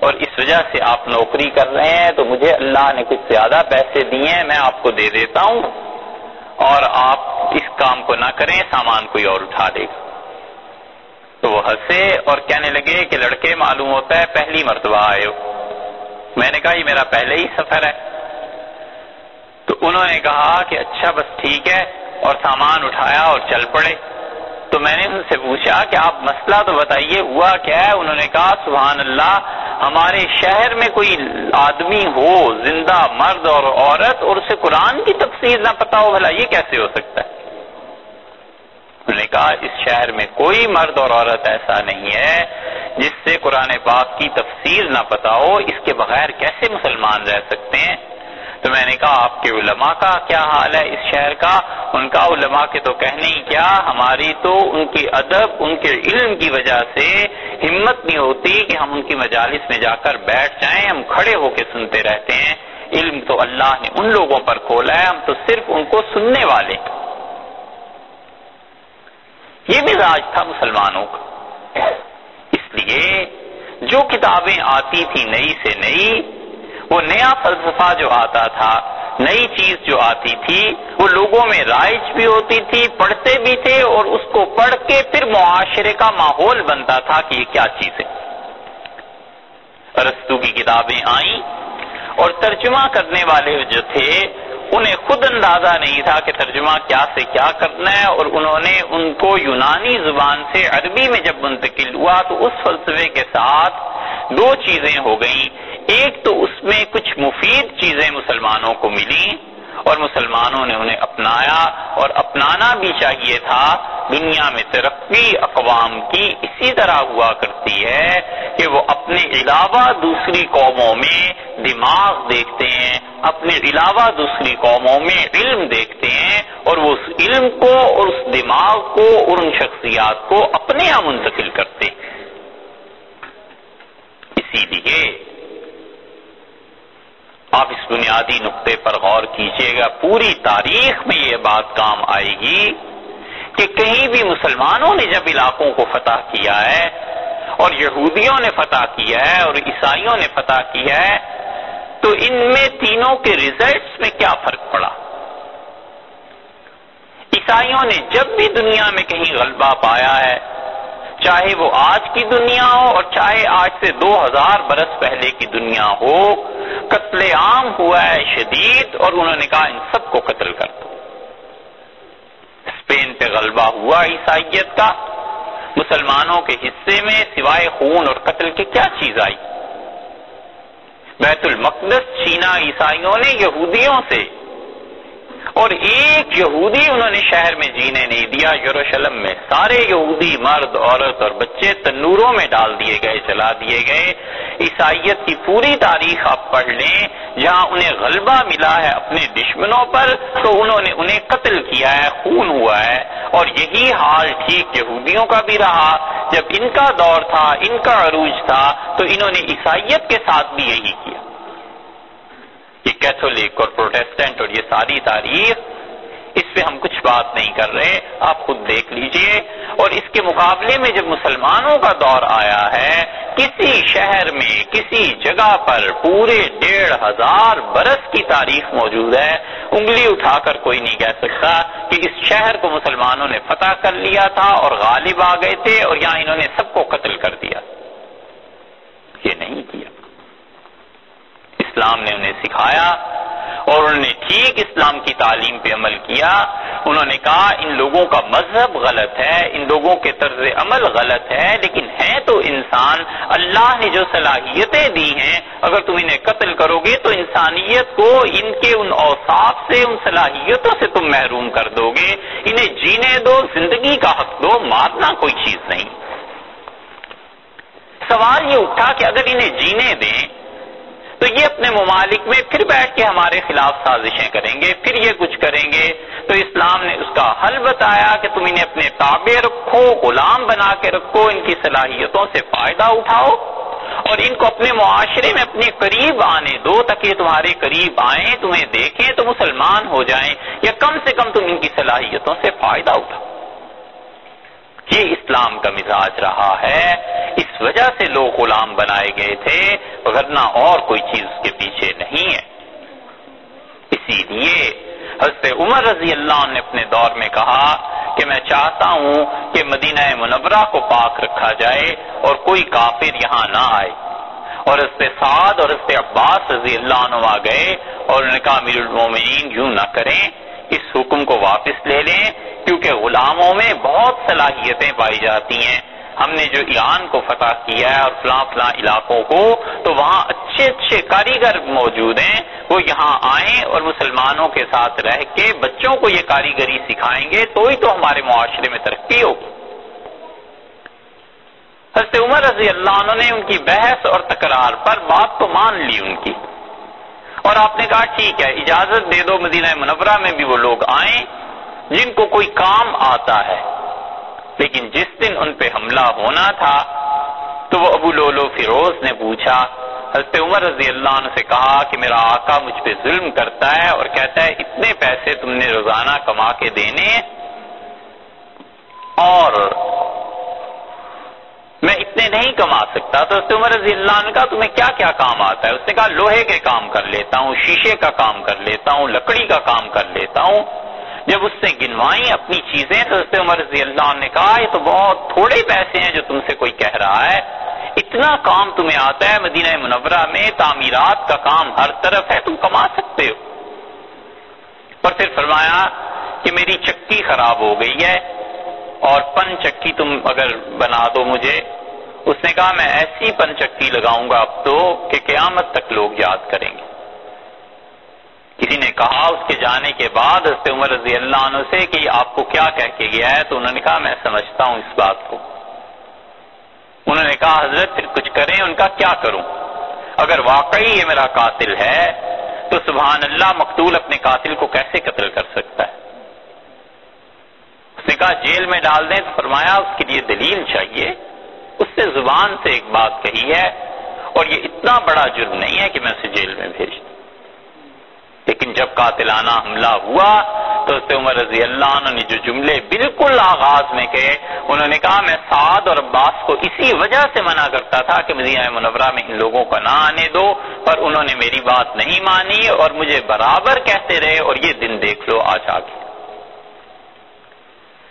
اور اس وجہ سے آپ نوکری کر رہے ہیں تو مجھے اللہ نے کچھ زیادہ پیسے دیے ہیں، میں آپ کو دے دیتا ہوں اور آپ اس کام کو نہ کریں، سامان کوئی اور اٹھا دے گا۔ تو وہ ہنسے اور کہنے لگے کہ لڑکے معلوم ہوتا ہے پہلی مرتبہ آئے ہو۔ میں نے کہا، یہ میرا پہلے ہی سفر ہے۔ تو انہوں نے کہا کہ اچھا بس ٹھیک ہے۔ اور سامان اٹھایا اور چل پڑے۔ تو میں نے ان سے پوچھا کہ، آپ مسئلہ تو بتائیے، ہوا کیا ہے؟ انہوں نے کہا، سبحان اللہ، ہمارے شہر میں کوئی آدمی ہو، زندہ مرد اور عورت، اور اسے قرآن کی تفسیر نہ پتا ہو، بھلا یہ کیسے ہو سکتا ہے؟ انہوں نے کہا، اس شہر میں کوئی مرد اور عورت ایسا نہیں ہے جس سے قرآن پاک کی تفسیر نہ پتا ہو اس کے بغیر کیسے مسلمان رہ سکتے ہیں؟ تو میں نے کہا، آپ کے علماء کا کیا حال ہے اس شہر کا؟ ان کا علماء کے تو کہنے ہی کیا، ہماری تو ان کی ادب، ان کے علم کی وجہ سے ہمت نہیں ہوتی کہ ہم ان کی مجالس میں جا کر بیٹھ جائیں، ہم کھڑے ہو کے سنتے رہتے ہیں۔ علم تو اللہ نے ان لوگوں پر کھولا ہے، ہم تو صرف ان کو سننے والے یہ مزاج تھا مسلمانوں کا۔ اس لیے جو کتابیں آتی تھی نئی سے نئی، وہ نیا فلسفہ جو آتا تھا، نئی چیز جو آتی تھی، وہ لوگوں میں رائج بھی ہوتی تھی، پڑھتے بھی تھے اور اس کو پڑھ کے پھر معاشرے کا ماحول بنتا تھا کہ یہ کیا چیز ہے۔ ارستو کی کتابیں آئیں اور ترجمہ کرنے والے جو تھے انہیں خود اندازہ نہیں تھا کہ ترجمہ کیا سے کیا کرنا ہے، اور انہوں نے ان کو یونانی زبان سے عربی میں جب منتقل ہوا تو اس فلسفے کے ساتھ دو چیزیں ہو گئیں۔ ایک تو اس میں کچھ مفید چیزیں مسلمانوں کو ملی اور مسلمانوں نے انہیں اپنایا اور اپنانا بھی چاہیے تھا۔ دنیا میں ترقی اقوام کی اسی طرح ہوا کرتی ہے کہ وہ اپنے علاوہ دوسری قوموں میں دماغ دیکھتے ہیں، اپنے علاوہ دوسری قوموں میں علم دیکھتے ہیں اور وہ اس علم کو اور اس دماغ کو اور ان شخصیات کو اپنے یہاں منتقل کرتے ہیں۔ اسی لیے آپ اس بنیادی نقطے پر غور کیجیے گا، پوری تاریخ میں یہ بات کام آئے گی کہ کہیں بھی مسلمانوں نے جب علاقوں کو فتح کیا ہے اور یہودیوں نے فتح کیا ہے اور عیسائیوں نے فتح کیا ہے، تو ان میں تینوں کے ریزلٹس میں کیا فرق پڑا؟ عیسائیوں نے جب بھی دنیا میں کہیں غلبہ پایا ہے چاہے وہ آج کی دنیا ہو اور چاہے آج سے دو ہزار برس پہلے کی دنیا ہو، قتل عام ہوا ہے، شدید، اور انہوں نے کہا ان سب کو قتل کر دو۔ اسپین پہ غلبہ ہوا عیسائیت کا۔ مسلمانوں کے حصے میں سوائے خون اور قتل کے کیا چیز آئی؟ بیت المقدس چینا عیسائیوں نے یہودیوں سے اور ایک یہودی انہوں نے شہر میں جینے نہیں دیا، یروشلم میں سارے یہودی مرد، عورت اور بچے تنوروں میں ڈال دیے گئے چلا دیے گئے۔ عیسائیت کی پوری تاریخ آپ پڑھ لیں، جہاں انہیں غلبہ ملا ہے اپنے دشمنوں پر، تو انہوں نے انہیں قتل کیا ہے، خون ہوا ہے۔ اور یہی حال ٹھیک یہودیوں کا بھی رہا۔ جب ان کا دور تھا، ان کا عروج تھا، تو انہوں نے عیسائیت کے ساتھ بھی یہی کیا۔ یہ کیتھولک اور پروٹیسٹنٹ اور یہ ساری تاریخ، اس پہ ہم کچھ بات نہیں کر رہے، آپ خود دیکھ لیجیے۔ اور اس کے مقابلے میں جب مسلمانوں کا دور آیا ہے، کسی شہر میں، کسی جگہ پر پورے ڈیڑھ ہزار برس کی تاریخ موجود ہے۔ انگلی اٹھا کر کوئی نہیں کہہ سکتا کہ اس شہر کو مسلمانوں نے فتح کر لیا تھا اور غالب آ گئے تھے اور یہاں انہوں نے سب کو قتل کر دیا۔ یہ نہیں کیا۔ اسلام نے انہیں سکھایا اور انہوں نے ٹھیک اسلام کی تعلیم پہ عمل کیا۔ انہوں نے کہا، ان لوگوں کا مذہب غلط ہے، ان لوگوں کے طرز عمل غلط ہے، لیکن ہے تو انسان۔ اللہ نے جو صلاحیتیں دی ہیں، اگر تم انہیں قتل کرو گے تو انسانیت کو ان کے ان اوصاف سے، ان صلاحیتوں سے تم محروم کر دو گے۔ انہیں جینے دو، زندگی کا حق دو، مارنا کوئی چیز نہیں۔ سوال یہ اٹھا کہ اگر انہیں جینے دیں تو یہ اپنے ممالک میں پھر بیٹھ کے ہمارے خلاف سازشیں کریں گے، پھر یہ کچھ کریں گے۔ تو اسلام نے اس کا حل بتایا کہ تم انہیں اپنے تابع رکھو، غلام بنا کے رکھو، ان کی صلاحیتوں سے فائدہ اٹھاؤ اور ان کو اپنے معاشرے میں اپنے قریب آنے دو تاکہ یہ تمہارے قریب آئیں، تمہیں دیکھیں تو مسلمان ہو جائیں یا کم سے کم تم ان کی صلاحیتوں سے فائدہ اٹھاؤ۔ یہ اسلام کا مزاج رہا ہے۔ اس وجہ سے لوگ غلام بنائے گئے تھے ورنہ اور کوئی چیز اس کے پیچھے نہیں ہے۔ اسی لیے حضرت عمر رضی اللہ عنہ نے اپنے دور میں کہا کہ میں چاہتا ہوں کہ مدینہ منورہ کو پاک رکھا جائے اور کوئی کافر یہاں نہ آئے۔ اور حضرت سعد اور حضرت عباس رضی اللہ عنہ آ گئے اور انہوں نے کہا امیر المومنین یوں نہ کریں۔ اس حکم کو واپس لے لیں، کیونکہ غلاموں میں بہت صلاحیتیں پائی جاتی ہیں۔ ہم نے جو ایران کو فتح کیا ہے اور فلاں فلاں علاقوں کو، تو وہاں اچھے اچھے کاریگر موجود ہیں۔ وہ یہاں آئیں اور مسلمانوں کے ساتھ رہ کے بچوں کو یہ کاریگری سکھائیں گے، تو ہی تو ہمارے معاشرے میں ترقی ہوگی۔ حضرت عمر رضی اللہ عنہ نے ان کی بحث اور تکرار پر بات تو مان لی ان کی۔ اور آپ نے کہا ٹھیک ہے، اجازت دے دو، مدینہ منورہ میں بھی وہ لوگ آئیں جن کو کوئی کام آتا ہے۔ لیکن جس دن ان پہ حملہ ہونا تھا، تو وہ ابو لولو فیروز نے پوچھا، حضرت عمر رضی اللہ عنہ سے کہا کہ میرا آقا مجھ پہ ظلم کرتا ہے اور کہتا ہے، اتنے پیسے تم نے روزانہ کما کے دینے۔ اور میں اتنے نہیں کما سکتا۔ تو حضرت عمر رضی اللہ عنہ کا تمہیں کیا کیا کام آتا ہے؟ اس نے کہا، لوہے کے کام کر لیتا ہوں، شیشے کا کام کر لیتا ہوں، لکڑی کا کام کر لیتا ہوں۔ جب اس نے گنوائیں اپنی چیزیں، تو اس عمر رضی اللہ عنہ نے کہا، یہ تو بہت تھوڑے پیسے ہیں جو تم سے کوئی کہہ رہا ہے۔ اتنا کام تمہیں آتا ہے مدینہ منورہ میں، تعمیرات کا کام ہر طرف ہے، تم کما سکتے ہو۔ اور پھر فرمایا کہ میری چکی خراب ہو گئی ہے۔ اور پن چکی تم اگر بنا دو مجھے۔ اس نے کہا، میں ایسی پن چکی لگاؤں گا اب تو کہ قیامت تک لوگ یاد کریں گے۔ کسی نے کہا اس کے جانے کے بعد حضرت عمر رضی اللہ عنہ سے کہ آپ کو کیا کہہ کے گیا ہے؟ تو انہوں نے کہا، میں سمجھتا ہوں اس بات کو۔ انہوں نے کہا، حضرت، پھر کچھ کریں، ان کا کیا کروں؟ اگر واقعی یہ میرا قاتل ہے، تو سبحان اللہ مقتول اپنے قاتل کو کیسے قتل کر سکتا ہے؟ اس نے کہا جیل میں ڈال دیں تو فرمایا اس کے لیے دلیل چاہیے۔ اس سے زبان سے ایک بات کہی ہے اور یہ اتنا بڑا جرم نہیں ہے کہ میں اسے جیل میں بھیج دوں۔ لیکن جب قاتلانہ حملہ ہوا تو اس عمر رضی اللہ عنہ نے جو جملے بالکل آغاز میں کہے، انہوں نے کہا، میں سعد اور عباس کو اسی وجہ سے منع کرتا تھا کہ مدینہ منورہ میں ان لوگوں کو نہ آنے دو، پر انہوں نے میری بات نہیں مانی اور مجھے برابر کہتے رہے اور یہ دن دیکھ لو، آج آگے۔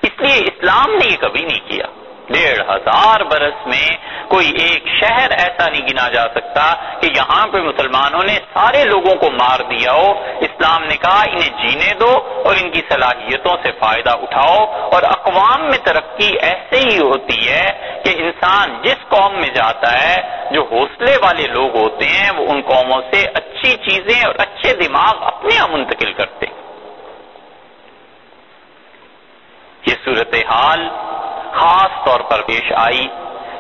اس لیے اسلام نے یہ کبھی نہیں کیا۔ ڈیڑھ ہزار برس میں کوئی ایک شہر ایسا نہیں گنا جا سکتا کہ یہاں پہ مسلمانوں نے سارے لوگوں کو مار دیا ہو۔ اسلام نے کہا، انہیں جینے دو اور ان کی صلاحیتوں سے فائدہ اٹھاؤ۔ اور اقوام میں ترقی ایسے ہی ہوتی ہے کہ انسان جس قوم میں جاتا ہے، جو حوصلے والے لوگ ہوتے ہیں، وہ ان قوموں سے اچھی چیزیں اور اچھے دماغ اپنے منتقل کرتے یہ صورتحال خاص طور پر پیش آئی۔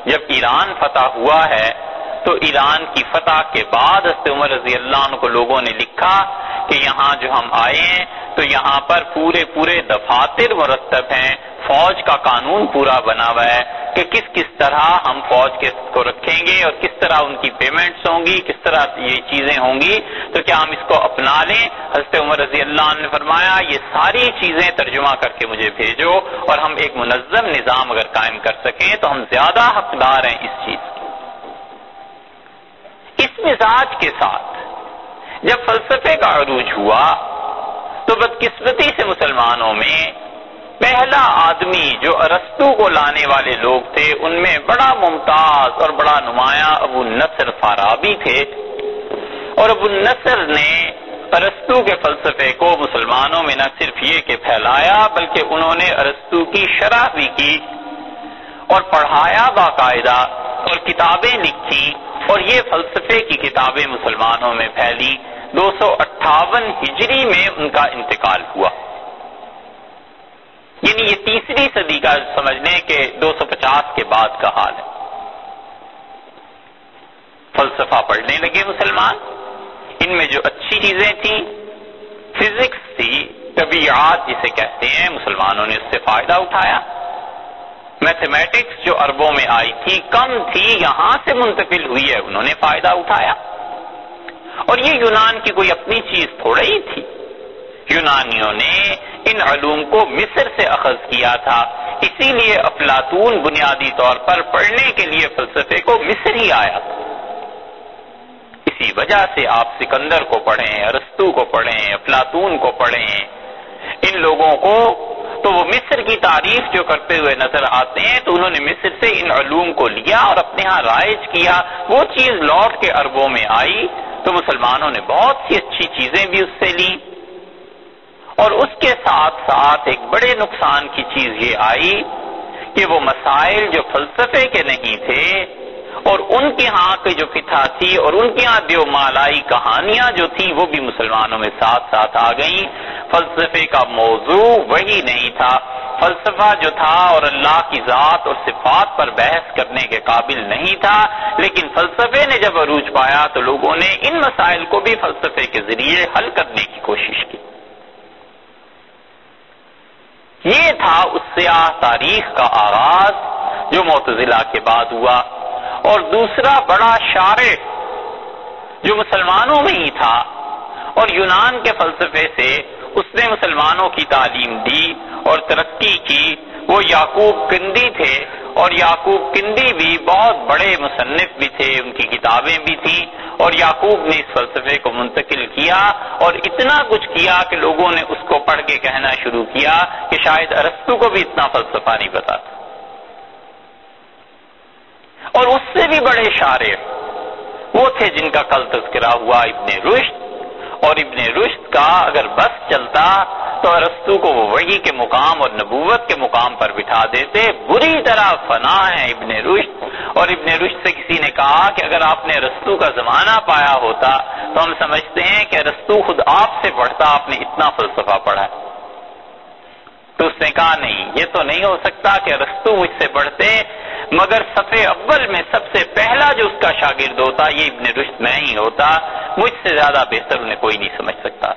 جب ایران فتح ہوا ہے، تو ایران کی فتح کے بعد حضرت عمر رضی اللہ عنہ کو لوگوں نے لکھا کہ یہاں جو ہم آئے ہیں، تو یہاں پر پورے پورے دفاتر مرتب ہیں، فوج کا قانون پورا بنا ہوا ہے۔ کہ کس کس طرح ہم فوج کے کو رکھیں گے اور کس طرح ان کی پیمنٹس ہوں گی، کس طرح یہ چیزیں ہوں گی۔ تو کیا ہم اس کو اپنا لیں؟ حضرت عمر رضی اللہ عنہ نے فرمایا، یہ ساری چیزیں ترجمہ کر کے مجھے بھیجو اور ہم ایک منظم نظام اگر قائم کر سکیں تو ہم زیادہ حقدار ہیں اس چیز کی۔ اس مزاج کے ساتھ جب فلسفے کا عروج ہوا تو بدقسمتی سے مسلمانوں میں پہلا آدمی جو ارستو کو لانے والے لوگ تھے، ان میں بڑا ممتاز اور بڑا نمایاں ابو نصر فارابی تھے۔ اور ابو نصر نے ارستو کے فلسفے کو مسلمانوں میں نہ صرف یہ کہ پھیلایا، بلکہ انہوں نے ارستو کی شرح بھی کی اور پڑھایا باقاعدہ اور کتابیں لکھی اور یہ فلسفے کی کتابیں مسلمانوں میں پھیلی۔ دو سو اٹھاون ہجری میں ان کا انتقال ہوا۔ یعنی یہ تیسری صدی کا سمجھنے کے دو سو پچاس کے بعد کا حال ہے۔ فلسفہ پڑھنے لگے مسلمان۔ ان میں جو اچھی چیزیں تھیں، فزکس تھی، طبیعت جسے کہتے ہیں، مسلمانوں نے اس سے فائدہ اٹھایا۔ میتھمیٹکس جو اربوں میں آئی تھی، کم تھی، یہاں سے منتقل ہوئی ہے، انہوں نے فائدہ اٹھایا۔ اور یہ یونان کی کوئی اپنی چیز تھوڑا ہی تھی۔ یونانیوں نے ان علوم کو مصر سے اخذ کیا تھا۔ اسی لیے افلاطون بنیادی طور پر پڑھنے کے لیے فلسفے کو مصر ہی آیا۔ تھا اسی وجہ سے آپ سکندر کو پڑھیں ارستو کو پڑھیں، افلاطون کو پڑھیں۔ ان لوگوں کو تو وہ مصر کی تعریف جو کرتے ہوئے نظر آتے ہیں، تو انہوں نے مصر سے ان علوم کو لیا اور اپنے ہاں رائج کیا۔ وہ چیز لوٹ کے اربوں میں آئی تو مسلمانوں نے بہت سی اچھی چیزیں بھی اس سے لی اور اس کے ساتھ ساتھ ایک بڑے نقصان کی چیز یہ آئی کہ وہ مسائل جو فلسفے کے نہیں تھے اور ان کے ہاں کی جو فتح تھی اور ان کے ہاں دیو مالائی کہانیاں جو تھی وہ بھی مسلمانوں میں ساتھ ساتھ آ گئیں۔ فلسفے کا موضوع وہی نہیں تھا۔ فلسفہ جو تھا اور اللہ کی ذات اور صفات پر بحث کرنے کے قابل نہیں تھا، لیکن فلسفے نے جب عروج پایا تو لوگوں نے ان مسائل کو بھی فلسفے کے ذریعے حل کرنے کی کوشش کی۔ یہ تھا اس سیاہ تاریخ کا آغاز جو معتزلہ کے بعد ہوا اور دوسرا بڑا شارع جو مسلمانوں میں ہی تھا اور یونان کے فلسفے سے اس نے مسلمانوں کی تعلیم دی اور ترقی کی۔ وہ یعقوب کندی تھے اور یعقوب کندی بھی بہت بڑے مصنف بھی تھے، ان کی کتابیں بھی تھیں۔ اور یعقوب نے اس فلسفے کو منتقل کیا اور اتنا کچھ کیا کہ لوگوں نے اس کو پڑھ کے کہنا شروع کیا کہ شاید ارستو کو بھی اتنا فلسفہ نہیں پتا تھا۔ اور اس سے بھی بڑے شارے وہ تھے جن کا کل تذکرہ ہوا ابن رشت اور ابن رشت کا اگر بس چلتا تو ارستو کو وہ وحی کے مقام اور نبوت کے مقام پر بٹھا دیتے۔ بری طرح فنا ہے ابن رشت اور ابن رشت سے کسی نے کہا کہ اگر آپ نے رستو کا زمانہ پایا ہوتا تو ہم سمجھتے ہیں کہ رستو خود آپ سے پڑھتا، آپ نے اتنا فلسفہ پڑھا۔ ہے تو اس نے کہا، نہیں، یہ تو نہیں ہو سکتا کہ رستو مجھ سے بڑھتے، مگر صفحے اول میں سب سے پہلا جو اس کا شاگرد ہوتا، یہ ابن رشد میں ہی ہوتا، مجھ سے زیادہ بہتر انہیں کوئی نہیں سمجھ سکتا.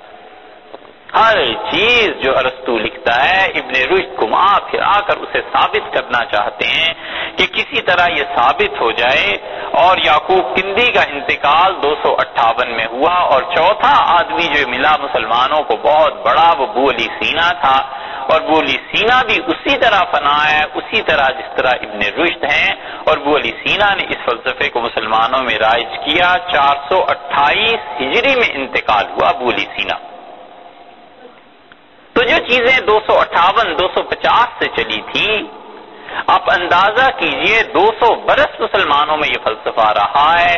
ہر چیز جو ارستو لکھتا ہے، ابن رشت گما پھر آ کر اسے ثابت کرنا چاہتے ہیں کہ کسی طرح یہ ثابت ہو جائے اور یعقوب کندی کا انتقال دو سو اٹھاون میں ہوا اور چوتھا آدمی جو ملا مسلمانوں کو بہت بڑا وہ بو علی سینا تھا اور بو علی سینا بھی اسی طرح فنا ہے، اسی طرح جس طرح ابن رشد ہیں اور بو علی سینا نے اس فلسفے کو مسلمانوں میں رائج کیا، چار سو اٹھائیس ہجری میں انتقال ہوا بو علی سینا۔ تو جو چیزیں دو سو اٹھاون، دو سو پچاس سے چلی تھی، آپ اندازہ کیجیے دو سو برس مسلمانوں میں یہ فلسفہ رہا ہے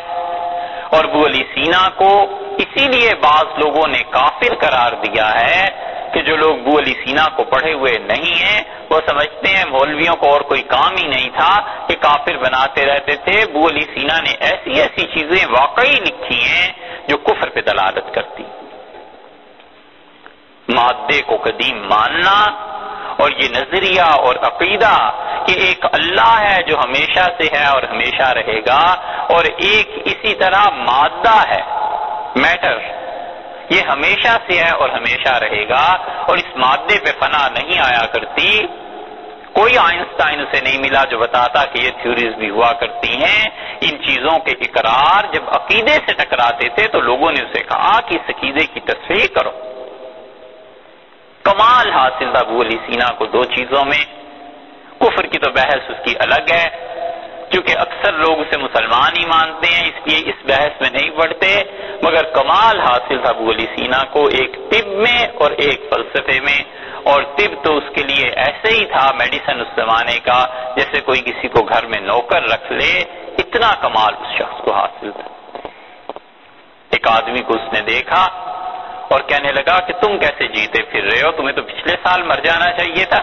اور بو علی سینا کو اسی لیے بعض لوگوں نے کافر قرار دیا ہے کہ جو لوگ بو علی سینا کو پڑھے ہوئے نہیں ہیں، وہ سمجھتے ہیں مولویوں کو اور کوئی کام ہی نہیں تھا کہ کافر بناتے رہتے تھے۔ بو علی سینا نے ایسی ایسی چیزیں واقعی لکھی ہیں جو کفر پہ دلالت کرتی۔ مادے کو قدیم ماننا اور یہ نظریہ اور عقیدہ کہ ایک اللہ ہے جو ہمیشہ سے ہے اور ہمیشہ رہے گا اور ایک اسی طرح مادہ ہے۔ میٹر یہ ہمیشہ سے ہے اور ہمیشہ رہے گا اور اس مادے پہ فنا نہیں آیا کرتی۔ کوئی آئنسٹائن اسے نہیں ملا جو بتاتا کہ یہ تھیوریز بھی ہوا کرتی ہیں۔ ان چیزوں کے اقرار جب عقیدے سے ٹکراتے تھے تو لوگوں نے اسے کہا کہ اس عقیدے کی تصویر کرو۔ کمال حاصل تھا۔ ابو علی سینا کو دو چیزوں میں، کفر کی تو بحث اس کی الگ ہے، کیونکہ اکثر لوگ اسے مسلمان ہی مانتے ہیں، اس لیے اس بحث میں نہیں پڑھتے مگر کمال حاصل تھا ابو علی سینا کو ایک طب میں اور ایک فلسفے میں۔ اور طب تو اس کے لیے ایسے ہی تھا میڈیسن اس زمانے کا، جیسے کوئی کسی کو گھر میں نوکر رکھ لے، اتنا کمال اس شخص کو حاصل تھا۔ ایک آدمی کو اس نے دیکھا اور کہنے لگا کہ تم کیسے جیتے پھر رہے ہو؟ تمہیں تو پچھلے سال مر جانا چاہیے تھا۔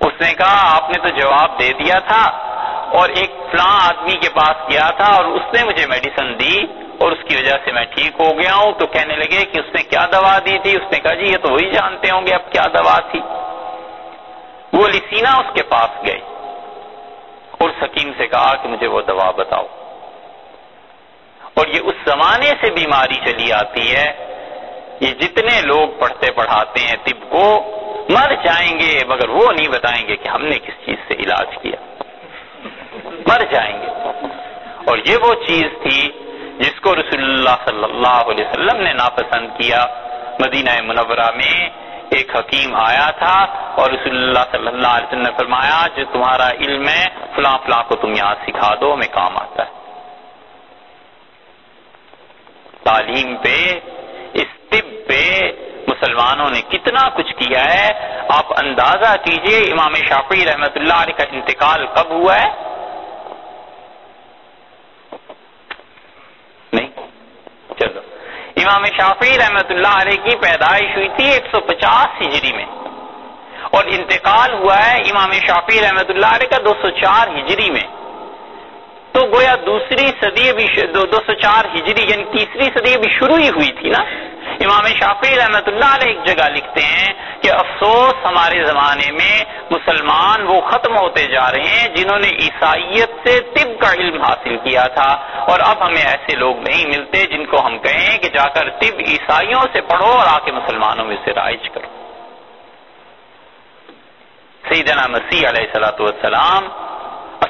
اس نے کہا، آپ نے تو جواب دے دیا تھا اور ایک فلاں آدمی کے پاس گیا تھا اور اس نے مجھے میڈیسن دی اور اس کی وجہ سے میں ٹھیک ہو گیا ہوں۔ تو کہنے لگے کہ اس نے کیا دوا دی تھی؟ اس نے کہا جی یہ تو وہی جانتے ہوں گے اب کیا دوا تھی۔ وہ لسینا اس کے پاس گئے اور سکیم سے کہا کہ مجھے وہ دوا بتاؤ۔ اور یہ اس زمانے سے بیماری چلی آتی ہے یہ جتنے لوگ پڑھتے پڑھاتے ہیں طب کو مر جائیں گے، مگر وہ نہیں بتائیں گے کہ ہم نے کس چیز سے علاج کیا۔ مر جائیں گے۔ اور یہ وہ چیز تھی جس کو رسول اللہ صلی اللہ علیہ وسلم نے ناپسند کیا۔ مدینہ منورہ میں ایک حکیم آیا تھا اور رسول اللہ صلی اللہ علیہ وسلم نے فرمایا، جو تمہارا علم ہے، فلاں فلاں کو تم یہاں سکھا دو ہمیں کام آتا ہے۔ تعلیم پہ، اس طب پہ مسلمانوں نے کتنا کچھ کیا ہے، آپ اندازہ کیجیے امام شافی رحمت اللہ علیہ کا انتقال کب ہوا ہے؟ نہیں، چلو۔ امام شافی رحمت اللہ علیہ کی پیدائش ہوئی تھی ایک سو پچاس ہجری میں۔ اور انتقال ہوا ہے امام شافی رحمت اللہ علیہ کا دو سو چار ہجری میں۔ تو گویا دوسری صدی بھی دو سو چار ہجری یعنی تیسری صدی بھی شروع ہی ہوئی تھی نا؟ امام شافی رحمت اللہ علیہ ایک جگہ لکھتے ہیں کہ افسوس ہمارے زمانے میں مسلمان وہ ختم ہوتے جا رہے ہیں جنہوں نے عیسائیت سے طب کا علم حاصل کیا تھا۔ اور اب ہمیں ایسے لوگ نہیں ملتے جن کو ہم کہیں کہ جا کر طب عیسائیوں سے پڑھو اور آ کے مسلمانوں میں سے رائج کرو۔ سیدنا مسیح علیہ السلاۃ والسلام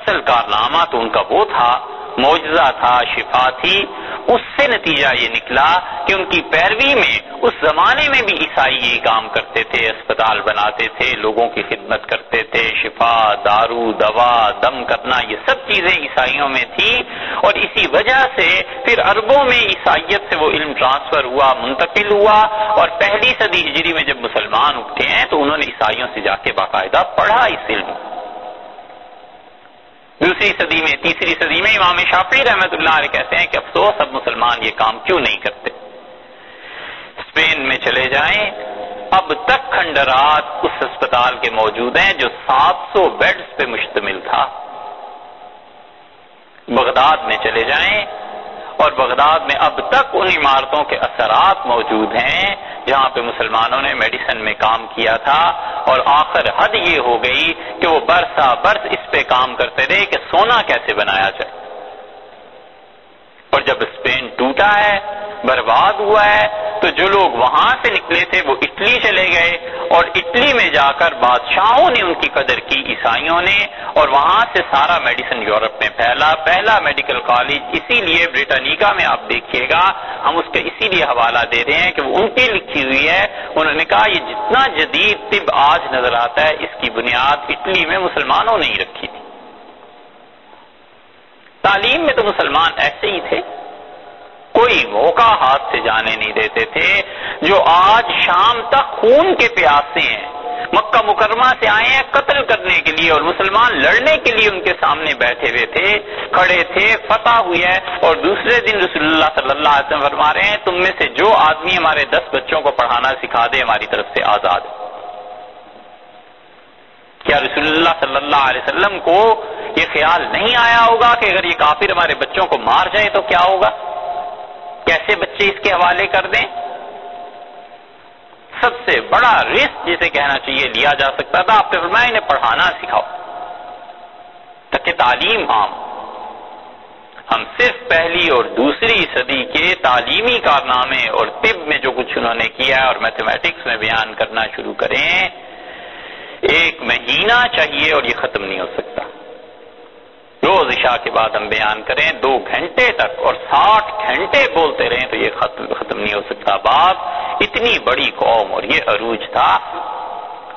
اصل کارنامہ تو ان کا وہ تھا، معجزہ تھا، شفا تھی۔ اس سے نتیجہ یہ نکلا کہ ان کی پیروی میں، اس زمانے میں بھی عیسائی یہ کام کرتے تھے، اسپتال بناتے تھے، لوگوں کی خدمت کرتے تھے، شفا، دارو، دوا، دم کرنا، یہ سب چیزیں عیسائیوں میں تھی اور اسی وجہ سے پھر عربوں میں عیسائیت سے وہ علم ٹرانسفر ہوا، منتقل ہوا۔ اور پہلی صدی ہجری میں جب مسلمان اٹھے ہیں تو انہوں نے عیسائیوں سے جا کے باقاعدہ پڑھا اس علم دوسری صدی میں، تیسری صدی میں امام شافی رحمت اللہ علیہ کہتے ہیں کہ افسوس، اب مسلمان یہ کام کیوں نہیں کرتے؟ اسپین میں چلے جائیں، اب تک کھنڈرات اس اسپتال کے موجود ہیں جو سات سو بیڈز پہ مشتمل تھا۔ بغداد میں چلے جائیں اور بغداد میں اب تک ان عمارتوں کے اثرات موجود ہیں جہاں پہ مسلمانوں نے میڈیسن میں کام کیا تھا اور آخر حد یہ ہو گئی کہ وہ برسا برس اس پہ کام کرتے رہے کہ سونا کیسے بنایا جائے۔ اور جب اسپین ٹوٹا ہے، برباد ہوا ہے، تو جو لوگ وہاں سے نکلے تھے، وہ اٹلی چلے گئے اور اٹلی میں جا کر بادشاہوں نے ان کی قدر کی، عیسائیوں نے اور وہاں سے سارا میڈیسن یورپ میں پھیلا۔ پہلا میڈیکل کالج اسی لیے بریٹانیکا میں آپ دیکھیے گا۔ ہم اس کا اسی لیے حوالہ دے رہے ہیں کہ وہ ان کی لکھی ہوئی ہے۔ انہوں نے کہا، یہ جتنا جدید طب آج نظر آتا ہے، اس کی بنیاد اٹلی میں مسلمانوں نے ہی رکھی تھی۔ تعلیم میں تو مسلمان ایسے ہی تھے، کوئی موقع ہاتھ سے جانے نہیں دیتے تھے، جو آج شام تک خون کے پیاسے ہیں۔ مکہ مکرمہ سے آئے ہیں قتل کرنے کے لیے اور مسلمان لڑنے کے لیے ان کے سامنے بیٹھے ہوئے تھے، کھڑے تھے، فتح ہوئی ہے۔ اور دوسرے دن رسول اللہ صلی اللہ علیہ وسلم فرما رہے ہیں، تم میں سے جو آدمی ہمارے دس بچوں کو پڑھانا سکھا دے، ہماری طرف سے آزاد۔ کیا رسول اللہ صلی اللہ علیہ وسلم کو یہ خیال نہیں آیا ہوگا کہ اگر یہ کافر ہمارے بچوں کو مار جائے تو کیا ہوگا؟ کیسے بچے اس کے حوالے کر دیں؟ سب سے بڑا رسک جسے کہنا چاہیے لیا جا سکتا تھا، آپ نے فرمایا انہیں پڑھانا سکھاؤ۔ تاکہ تعلیم عام ہم صرف پہلی اور دوسری صدی کے تعلیمی کارنامے اور طب میں جو کچھ انہوں نے کیا اور میتھمیٹکس میں بیان کرنا شروع کریں، ایک مہینہ چاہیے اور یہ ختم نہیں ہو سکتا۔ روز عشاء کے بعد ہم بیان کریں، دو گھنٹے تک اور ساٹھ گھنٹے بولتے رہیں تو یہ ختم ختم نہیں ہو سکتا۔ باپ اتنی بڑی قوم اور یہ عروج تھا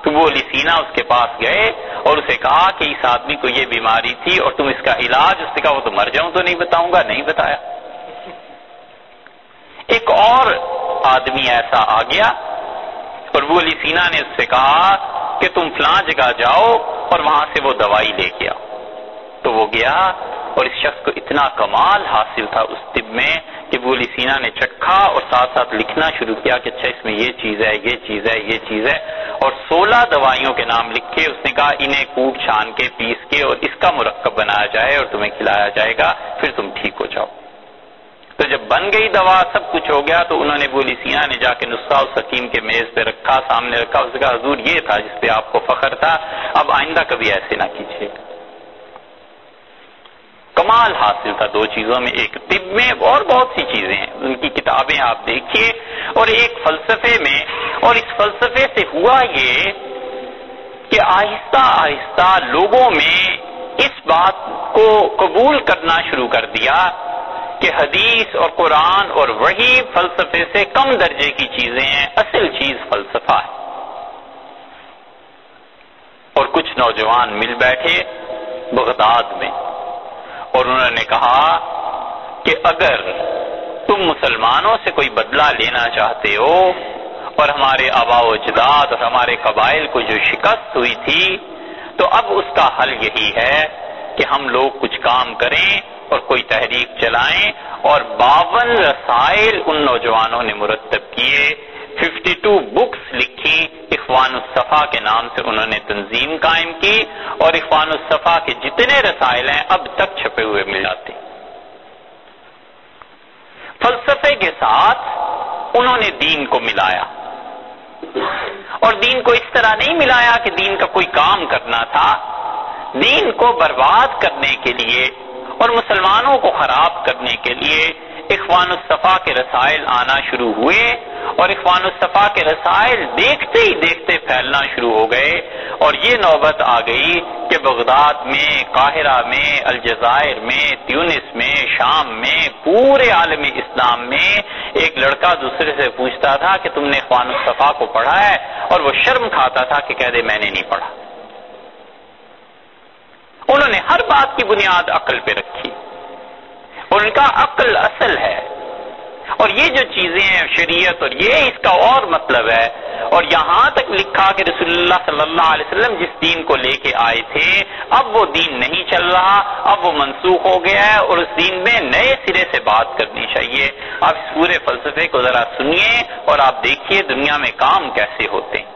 تو وہ علی سینا اس کے پاس گئے اور اسے کہا کہ اس آدمی کو یہ بیماری تھی اور تم اس کا علاج، اس نے کہا وہ تو مر جاؤں تو نہیں بتاؤں گا، نہیں بتایا۔ ایک اور آدمی ایسا آ گیا اور وہ علی سینا نے اس سے کہا کہ تم فلاں جگہ جاؤ اور وہاں سے وہ دوائی لے کے آؤ۔ تو وہ گیا اور اس شخص کو اتنا کمال حاصل تھا اس طب میں کہ بولی سینا نے چکھا اور ساتھ ساتھ لکھنا شروع کیا کہ اچھا اس میں یہ چیز ہے، یہ چیز ہے، یہ چیز ہے۔ اور سولہ دوائیوں کے نام لکھے اس نے کہا، انہیں کوٹ چھان کے، پیس کے اور اس کا مرکب بنایا جائے اور تمہیں کھلایا جائے گا، پھر تم ٹھیک ہو جاؤ۔ تو جب بن گئی دوا، سب کچھ ہو گیا تو انہوں نے بولی سینا نے جا کے نسخہ اس حکیم کے میز پہ رکھا، سامنے رکھا، اس کا حضور یہ تھا جس پہ آپ کو فخر تھا۔ اب آئندہ کبھی ایسے نہ کیجیے کمال حاصل تھا دو چیزوں میں ایک طب میں، اور بہت سی چیزیں ہیں۔ ان کی کتابیں آپ دیکھیے۔ اور ایک فلسفے میں، اور اس فلسفے سے ہوا یہ کہ آہستہ آہستہ لوگوں میں اس بات کو قبول کرنا شروع کر دیا کہ حدیث اور قرآن اور وہی فلسفے سے کم درجے کی چیزیں ہیں۔ اصل چیز فلسفہ ہے۔ اور کچھ نوجوان مل بیٹھے بغداد میں۔ اور انہوں نے کہا کہ اگر تم مسلمانوں سے کوئی بدلہ لینا چاہتے ہو اور ہمارے آبا و اجداد اور ہمارے قبائل کو جو شکست ہوئی تھی، تو اب اس کا حل یہی ہے کہ ہم لوگ کچھ کام کریں اور کوئی تحریک چلائیں اور باون رسائل ان نوجوانوں نے مرتب کیے ففٹی ٹو بکس لکھی اخوان الصفا کے نام سے انہوں نے تنظیم قائم کی اور اخوان الصفا کے جتنے رسائل ہیں اب تک چھپے ہوئے مل جاتے فلسفے کے ساتھ انہوں نے دین کو ملایا۔ اور دین کو اس طرح نہیں ملایا کہ دین کا کوئی کام کرنا تھا۔ دین کو برباد کرنے کے لیے اور مسلمانوں کو خراب کرنے کے لیے اخوان الصفا کے رسائل آنا شروع ہوئے اور اخوان الصفا کے رسائل دیکھتے ہی دیکھتے پھیلنا شروع ہو گئے اور یہ نوبت آ گئی کہ بغداد میں، قاہرہ میں، الجزائر میں، تیونس میں، شام میں، پورے عالم اسلام میں ایک لڑکا دوسرے سے پوچھتا تھا کہ تم نے اخوان الصفا کو پڑھا ہے؟ اور وہ شرم کھاتا تھا کہ کہہ دے میں نے نہیں پڑھا۔ انہوں نے ہر بات کی بنیاد عقل پہ رکھی۔ ان کا عقل اصل ہے۔ اور یہ جو چیزیں ہیں شریعت، اور یہ اس کا اور مطلب ہے۔ اور یہاں تک لکھا کہ رسول اللہ صلی اللہ علیہ وسلم جس دین کو لے کے آئے تھے، اب وہ دین نہیں چل رہا، اب وہ منسوخ ہو گیا ہے، اور اس دین میں نئے سرے سے بات کرنی چاہیے۔ آپ اس پورے فلسفے کو ذرا سنیے اور آپ دیکھیے دنیا میں کام کیسے ہوتے ہیں۔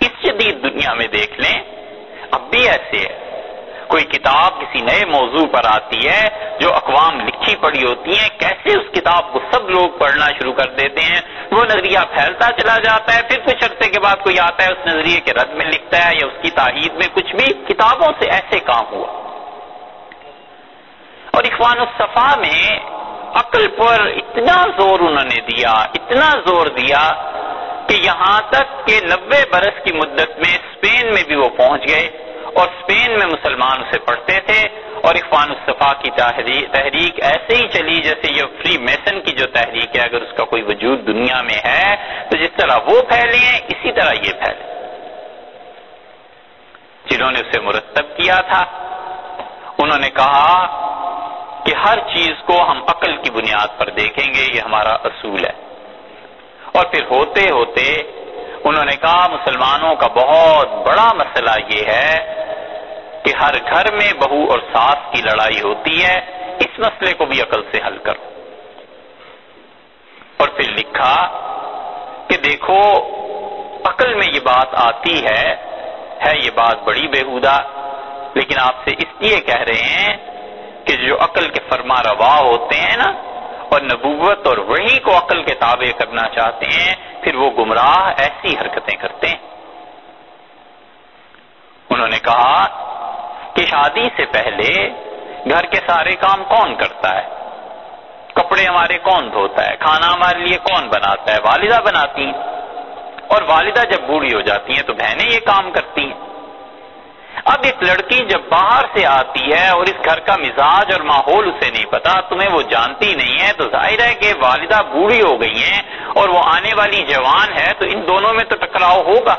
اس جدید دنیا میں دیکھ لیں، اب بھی ایسے ہے۔ کوئی کتاب کسی نئے موضوع پر آتی ہے جو اقوام لکھی پڑی ہوتی ہیں، کیسے اس کتاب کو سب لوگ پڑھنا شروع کر دیتے ہیں؟ وہ نظریہ پھیلتا چلا جاتا ہے، پھر کچھ عرصے کے بعد کوئی آتا ہے، اس نظریے کے رد میں لکھتا ہے یا اس کی تاہید میں کچھ بھی۔ کتابوں سے ایسے کام ہوا۔ اور اخوان الصفا میں عقل پر اتنا زور انہوں نے دیا، اتنا زور دیا کہ یہاں تک کہ نبے برس کی مدت میں اسپین میں بھی وہ پہنچ گئے۔ اور اسپین میں مسلمان اسے پڑھتے تھے اور اخوان الصفا کی تحریک ایسے ہی چلی جیسے یہ فری میسن کی جو تحریک ہے، اگر اس کا کوئی وجود دنیا میں ہے، تو جس طرح وہ پھیلے ہیں اسی طرح یہ پھیلے۔ جنہوں نے اسے مرتب کیا تھا، انہوں نے کہا کہ ہر چیز کو ہم عقل کی بنیاد پر دیکھیں گے، یہ ہمارا اصول ہے۔ اور پھر ہوتے ہوتے انہوں نے کہا مسلمانوں کا بہت بڑا مسئلہ یہ ہے کہ ہر گھر میں بہو اور ساس کی لڑائی ہوتی ہے، اس مسئلے کو بھی عقل سے حل کرو۔ اور پھر لکھا کہ دیکھو، عقل میں یہ بات آتی ہے ہے یہ بات بڑی بےحودہ، لیکن آپ سے اس لیے کہہ رہے ہیں کہ جو عقل کے فرما روا ہوتے ہیں نا، اور نبوت اور وہی کو عقل کے تابع کرنا چاہتے ہیں پھر وہ گمراہ ایسی حرکتیں کرتے ہیں۔ انہوں نے کہا کہ شادی سے پہلے گھر کے سارے کام کون کرتا ہے؟ کپڑے ہمارے کون دھوتا ہے؟ کھانا ہمارے لیے کون بناتا ہے؟ والدہ بناتی ہیں۔ اور والدہ جب بوڑھی ہو جاتی ہیں تو بہنیں یہ کام کرتی ہیں۔ اب ایک لڑکی جب باہر سے آتی ہے اور اس گھر کا مزاج اور ماحول اسے نہیں پتا، تمہیں وہ جانتی نہیں ہے، تو ظاہر ہے کہ والدہ بوڑھی ہو گئی ہیں اور وہ آنے والی جوان ہے، تو ان دونوں میں تو ٹکراؤ ہوگا۔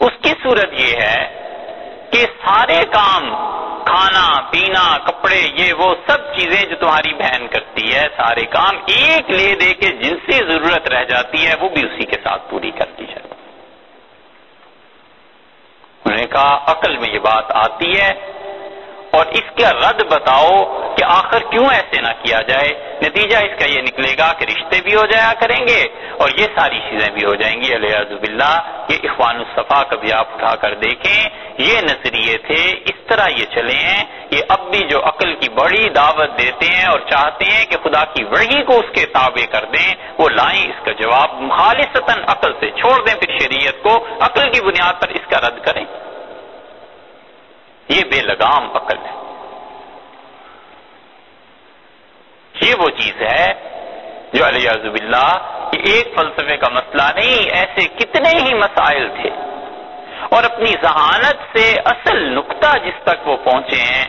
اس کی صورت یہ ہے کہ سارے کام، کھانا، پینا، کپڑے، یہ وہ سب چیزیں جو تمہاری بہن کرتی ہے، سارے کام ایک لے دے کے جن سے ضرورت رہ جاتی ہے، وہ بھی اسی کے ساتھ پوری کرتی ہے۔ نے کہا عقل میں یہ بات آتی ہے اور اس کا رد بتاؤ کہ آخر کیوں ایسے نہ کیا جائے؟ نتیجہ اس کا یہ نکلے گا کہ رشتے بھی ہو جایا کریں گے اور یہ ساری چیزیں بھی ہو جائیں گی۔ علیہ باللہ، یہ اخوان الصفا کبھی آپ اٹھا کر دیکھیں، یہ نظریے تھے، اس طرح یہ چلے ہیں۔ یہ اب بھی جو عقل کی بڑی دعوت دیتے ہیں اور چاہتے ہیں کہ خدا کی وحی کو اس کے تابع کر دیں، وہ لائیں اس کا جواب خالصتاً عقل سے چھوڑ دیں پھر شریعت کو، عقل کی بنیاد پر اس کا رد کریں۔ یہ بے لگام عقل ہے۔ یہ وہ چیز ہے جو علیہ اللہ ایک فلسفے کا مسئلہ نہیں، ایسے کتنے ہی مسائل تھے۔ اور اپنی ذہانت سے اصل نقطہ جس تک وہ پہنچے ہیں،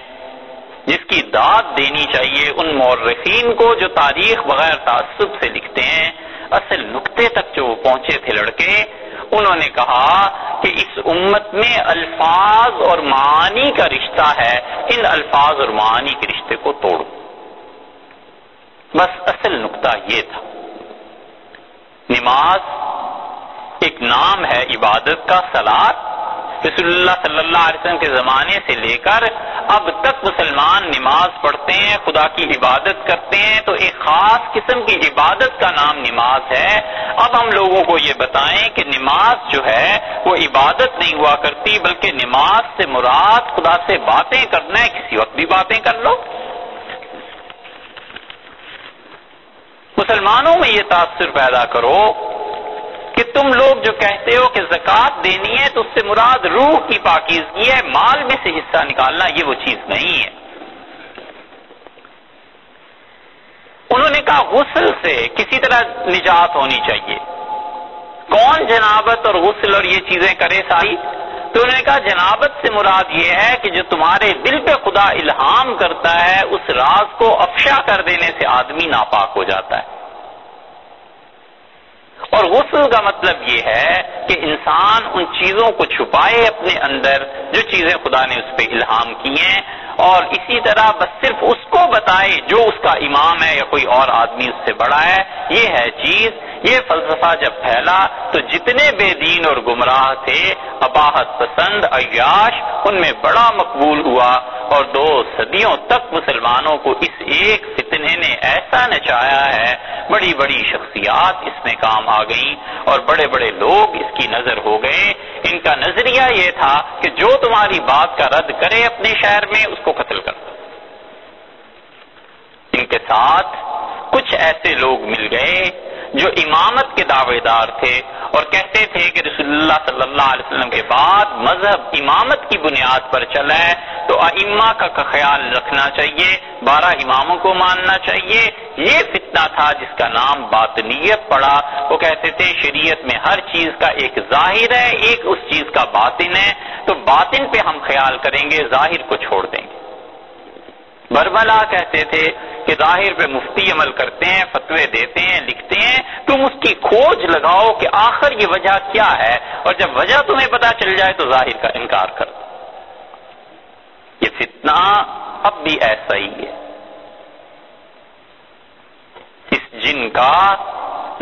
جس کی داد دینی چاہیے ان مورخین کو جو تاریخ بغیر تعصب سے لکھتے ہیں، اصل نقطے تک جو وہ پہنچے تھے لڑکے انہوں نے کہا کہ اس امت میں الفاظ اور معانی کا رشتہ ہے، ان الفاظ اور معانی کے رشتے کو توڑو۔ بس اصل نقطہ یہ تھا۔ نماز ایک نام ہے، عبادت کا سلاد رسول اللہ صلی اللہ علیہ وسلم کے زمانے سے لے کر اب تک مسلمان نماز پڑھتے ہیں، خدا کی عبادت کرتے ہیں، تو ایک خاص قسم کی عبادت کا نام نماز ہے۔ اب ہم لوگوں کو یہ بتائیں کہ نماز جو ہے، وہ عبادت نہیں ہوا کرتی، بلکہ نماز سے مراد خدا سے باتیں کرنا ہے، کسی وقت بھی باتیں کر لو۔ مسلمانوں میں یہ تاثر پیدا کرو کہ تم لوگ جو کہتے ہو کہ زکوٰۃ دینی ہے تو اس سے مراد روح کی پاکیزگی ہے، مال میں سے حصہ نکالنا یہ وہ چیز نہیں ہے۔ انہوں نے کہا، غسل سے کسی طرح نجات ہونی چاہیے۔ کون جنابت اور غسل اور یہ چیزیں کرے ساری تو انہوں نے کہا، جنابت سے مراد یہ ہے کہ جو تمہارے دل پہ خدا الہام کرتا ہے، اس راز کو افشا کر دینے سے آدمی ناپاک ہو جاتا ہے۔ اور غسل کا مطلب یہ ہے کہ انسان ان چیزوں کو چھپائے اپنے اندر جو چیزیں خدا نے اس پہ الہام کی ہیں۔ اور اسی طرح بس صرف اس کو بتائے جو اس کا امام ہے یا کوئی اور آدمی اس سے بڑا ہے، یہ ہے چیز، یہ فلسفہ جب پھیلا تو جتنے بے دین اور گمراہ تھے اباہت پسند، عیاش ان میں بڑا مقبول ہوا اور دو صدیوں تک مسلمانوں کو اس ایک فتنے نے ایسا نچایا ہے، بڑی بڑی شخصیات اس میں کام آ گئیں اور بڑے بڑے لوگ اس کی نظر ہو گئے۔ ان کا نظریہ یہ تھا کہ جو تمہاری بات کا رد کرے اپنے شہر میں، اس کو قتل کر دو۔ ان کے ساتھ کچھ ایسے لوگ مل گئے جو امامت کے دعوے دار تھے اور کہتے تھے کہ رسول اللہ صلی اللہ علیہ وسلم کے بعد مذہب امامت کی بنیاد پر چلا ہے، تو اما کا خیال رکھنا چاہیے، بارہ اماموں کو ماننا چاہیے یہ فتنہ تھا جس کا نام باطنیت پڑا۔ وہ کہتے تھے، شریعت میں ہر چیز کا ایک ظاہر ہے، ایک اس چیز کا باطن ہے۔ تو باطن پہ ہم خیال کریں گے، ظاہر کو چھوڑ دیں گے۔ بربلا کہتے تھے کہ ظاہر پہ مفتی عمل کرتے ہیں فتوے دیتے ہیں، لکھتے ہیں۔ تم اس کی کھوج لگاؤ کہ آخر یہ وجہ کیا ہے؟ اور جب وجہ تمہیں پتا چل جائے تو ظاہر کا انکار کر دو۔ یہ فتنہ اب بھی ایسا ہی ہے اس جن کا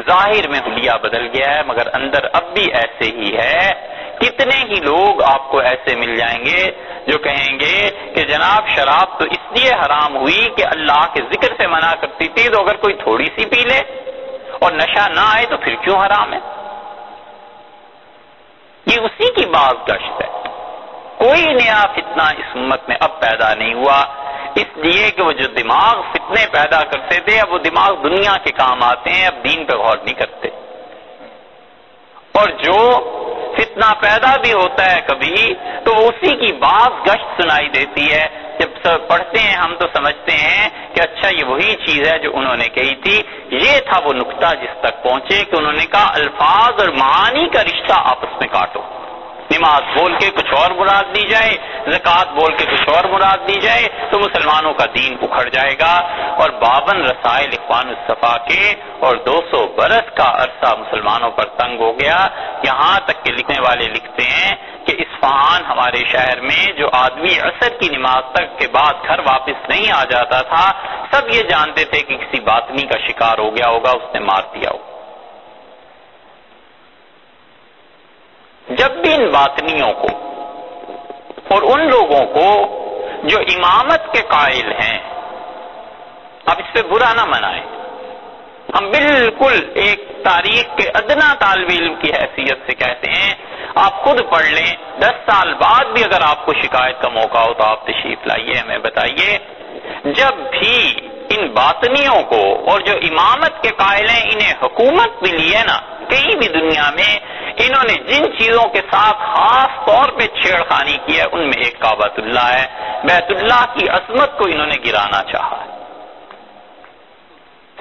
ظاہر میں حلیہ بدل گیا ہے، مگر اندر اب بھی ایسے ہی ہے۔ کتنے ہی لوگ آپ کو ایسے مل جائیں گے جو کہیں گے کہ جناب شراب تو اس لیے حرام ہوئی کہ اللہ کے ذکر سے منع کرتی تھی تو اگر کوئی تھوڑی سی پی لے اور نشہ نہ آئے تو پھر کیوں حرام ہے؟ یہ اسی کی باز گشت ہے۔ کوئی نیا فتنہ اس امت میں اب پیدا نہیں ہوا۔ اس لیے کہ وہ جو دماغ فتنے پیدا کرتے تھے، اب وہ دماغ دنیا کے کام آتے ہیں، اب دین پہ غور نہیں کرتے۔ اور جو فتنہ پیدا بھی ہوتا ہے کبھی، تو اسی کی بات گشت سنائی دیتی ہے۔ جب سب پڑھتے ہیں، ہم تو سمجھتے ہیں کہ اچھا یہ وہی چیز ہے جو انہوں نے کہی تھی۔ یہ تھا وہ نقطہ جس تک پہنچے کہ انہوں نے کہا، الفاظ اور معانی کا رشتہ آپس میں کاٹو۔ نماز بول کے کچھ اور مراد دی جائے، زکوٰۃ بول کے کچھ اور مراد دی جائے تو مسلمانوں کا دین اکھڑ جائے گا اور بابن رسائل اخوان الصفا کے اور دو سو برس کا عرصہ مسلمانوں پر تنگ ہو گیا۔ یہاں تک کہ لکھنے والے لکھتے ہیں کہ اسفہان ہمارے شہر میں جو آدمی عصر کی نماز تک کے بعد گھر واپس نہیں آ جاتا تھا، سب یہ جانتے تھے کہ کسی باطنی کا شکار ہو گیا ہوگا، اس نے مار دیا ہوگا۔ جب بھی ان باطنیوں کو اور ان لوگوں کو جو امامت کے قائل ہیں، اب اس پہ برا نہ منائیں۔ ہم بالکل ایک تاریخ کے ادنا طالب علم کی حیثیت سے کہتے ہیں، آپ خود پڑھ لیں۔ دس سال بعد بھی اگر آپ کو شکایت کا موقع ہو تو آپ تشریف لائیے، ہمیں بتائیے۔ جب بھی ان باطنیوں کو اور جو امامت کے قائل ہیں، انہیں حکومت ملی ہے نا، کہیں بھی دنیا میں انہوں نے جن چیزوں کے ساتھ خاص طور پہ چھیڑ خانی کی ہے، ان میں ایک کابت اللہ ہے۔ بیت اللہ کی عظمت کو انہوں نے گرانا چاہا ہے۔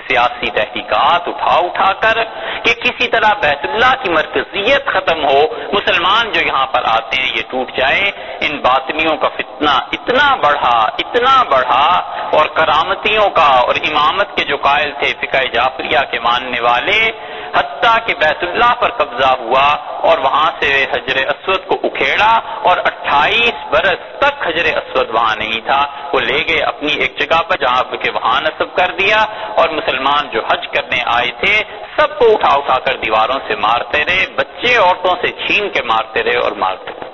سیاسی تحقیقات اٹھا اٹھا کر کہ کسی طرح بیت اللہ کی مرکزیت ختم ہو، مسلمان جو یہاں پر آتے ہیں یہ ٹوٹ جائے ان باطنیوں کا فتنہ اتنا بڑھا اتنا بڑھا اور کرامتیوں کا اور امامت کے جو قائل تھے فقہ جعفریہ کے ماننے والے، حتیٰ کہ بیت اللہ پر قبضہ ہوا اور وہاں سے حجر اسود کو اکھیڑا اور اٹھائیس برس تک حجر اسود وہاں نہیں تھا، وہ لے گئے اپنی ایک جگہ پر جہاں کہ وہاں نصب کر دیا اور مسلمان جو حج کرنے آئے تھے، سب کو اٹھا اٹھا کر دیواروں سے مارتے رہے، بچے عورتوں سے چھین کے مارتے رہے اور مارتے رہے۔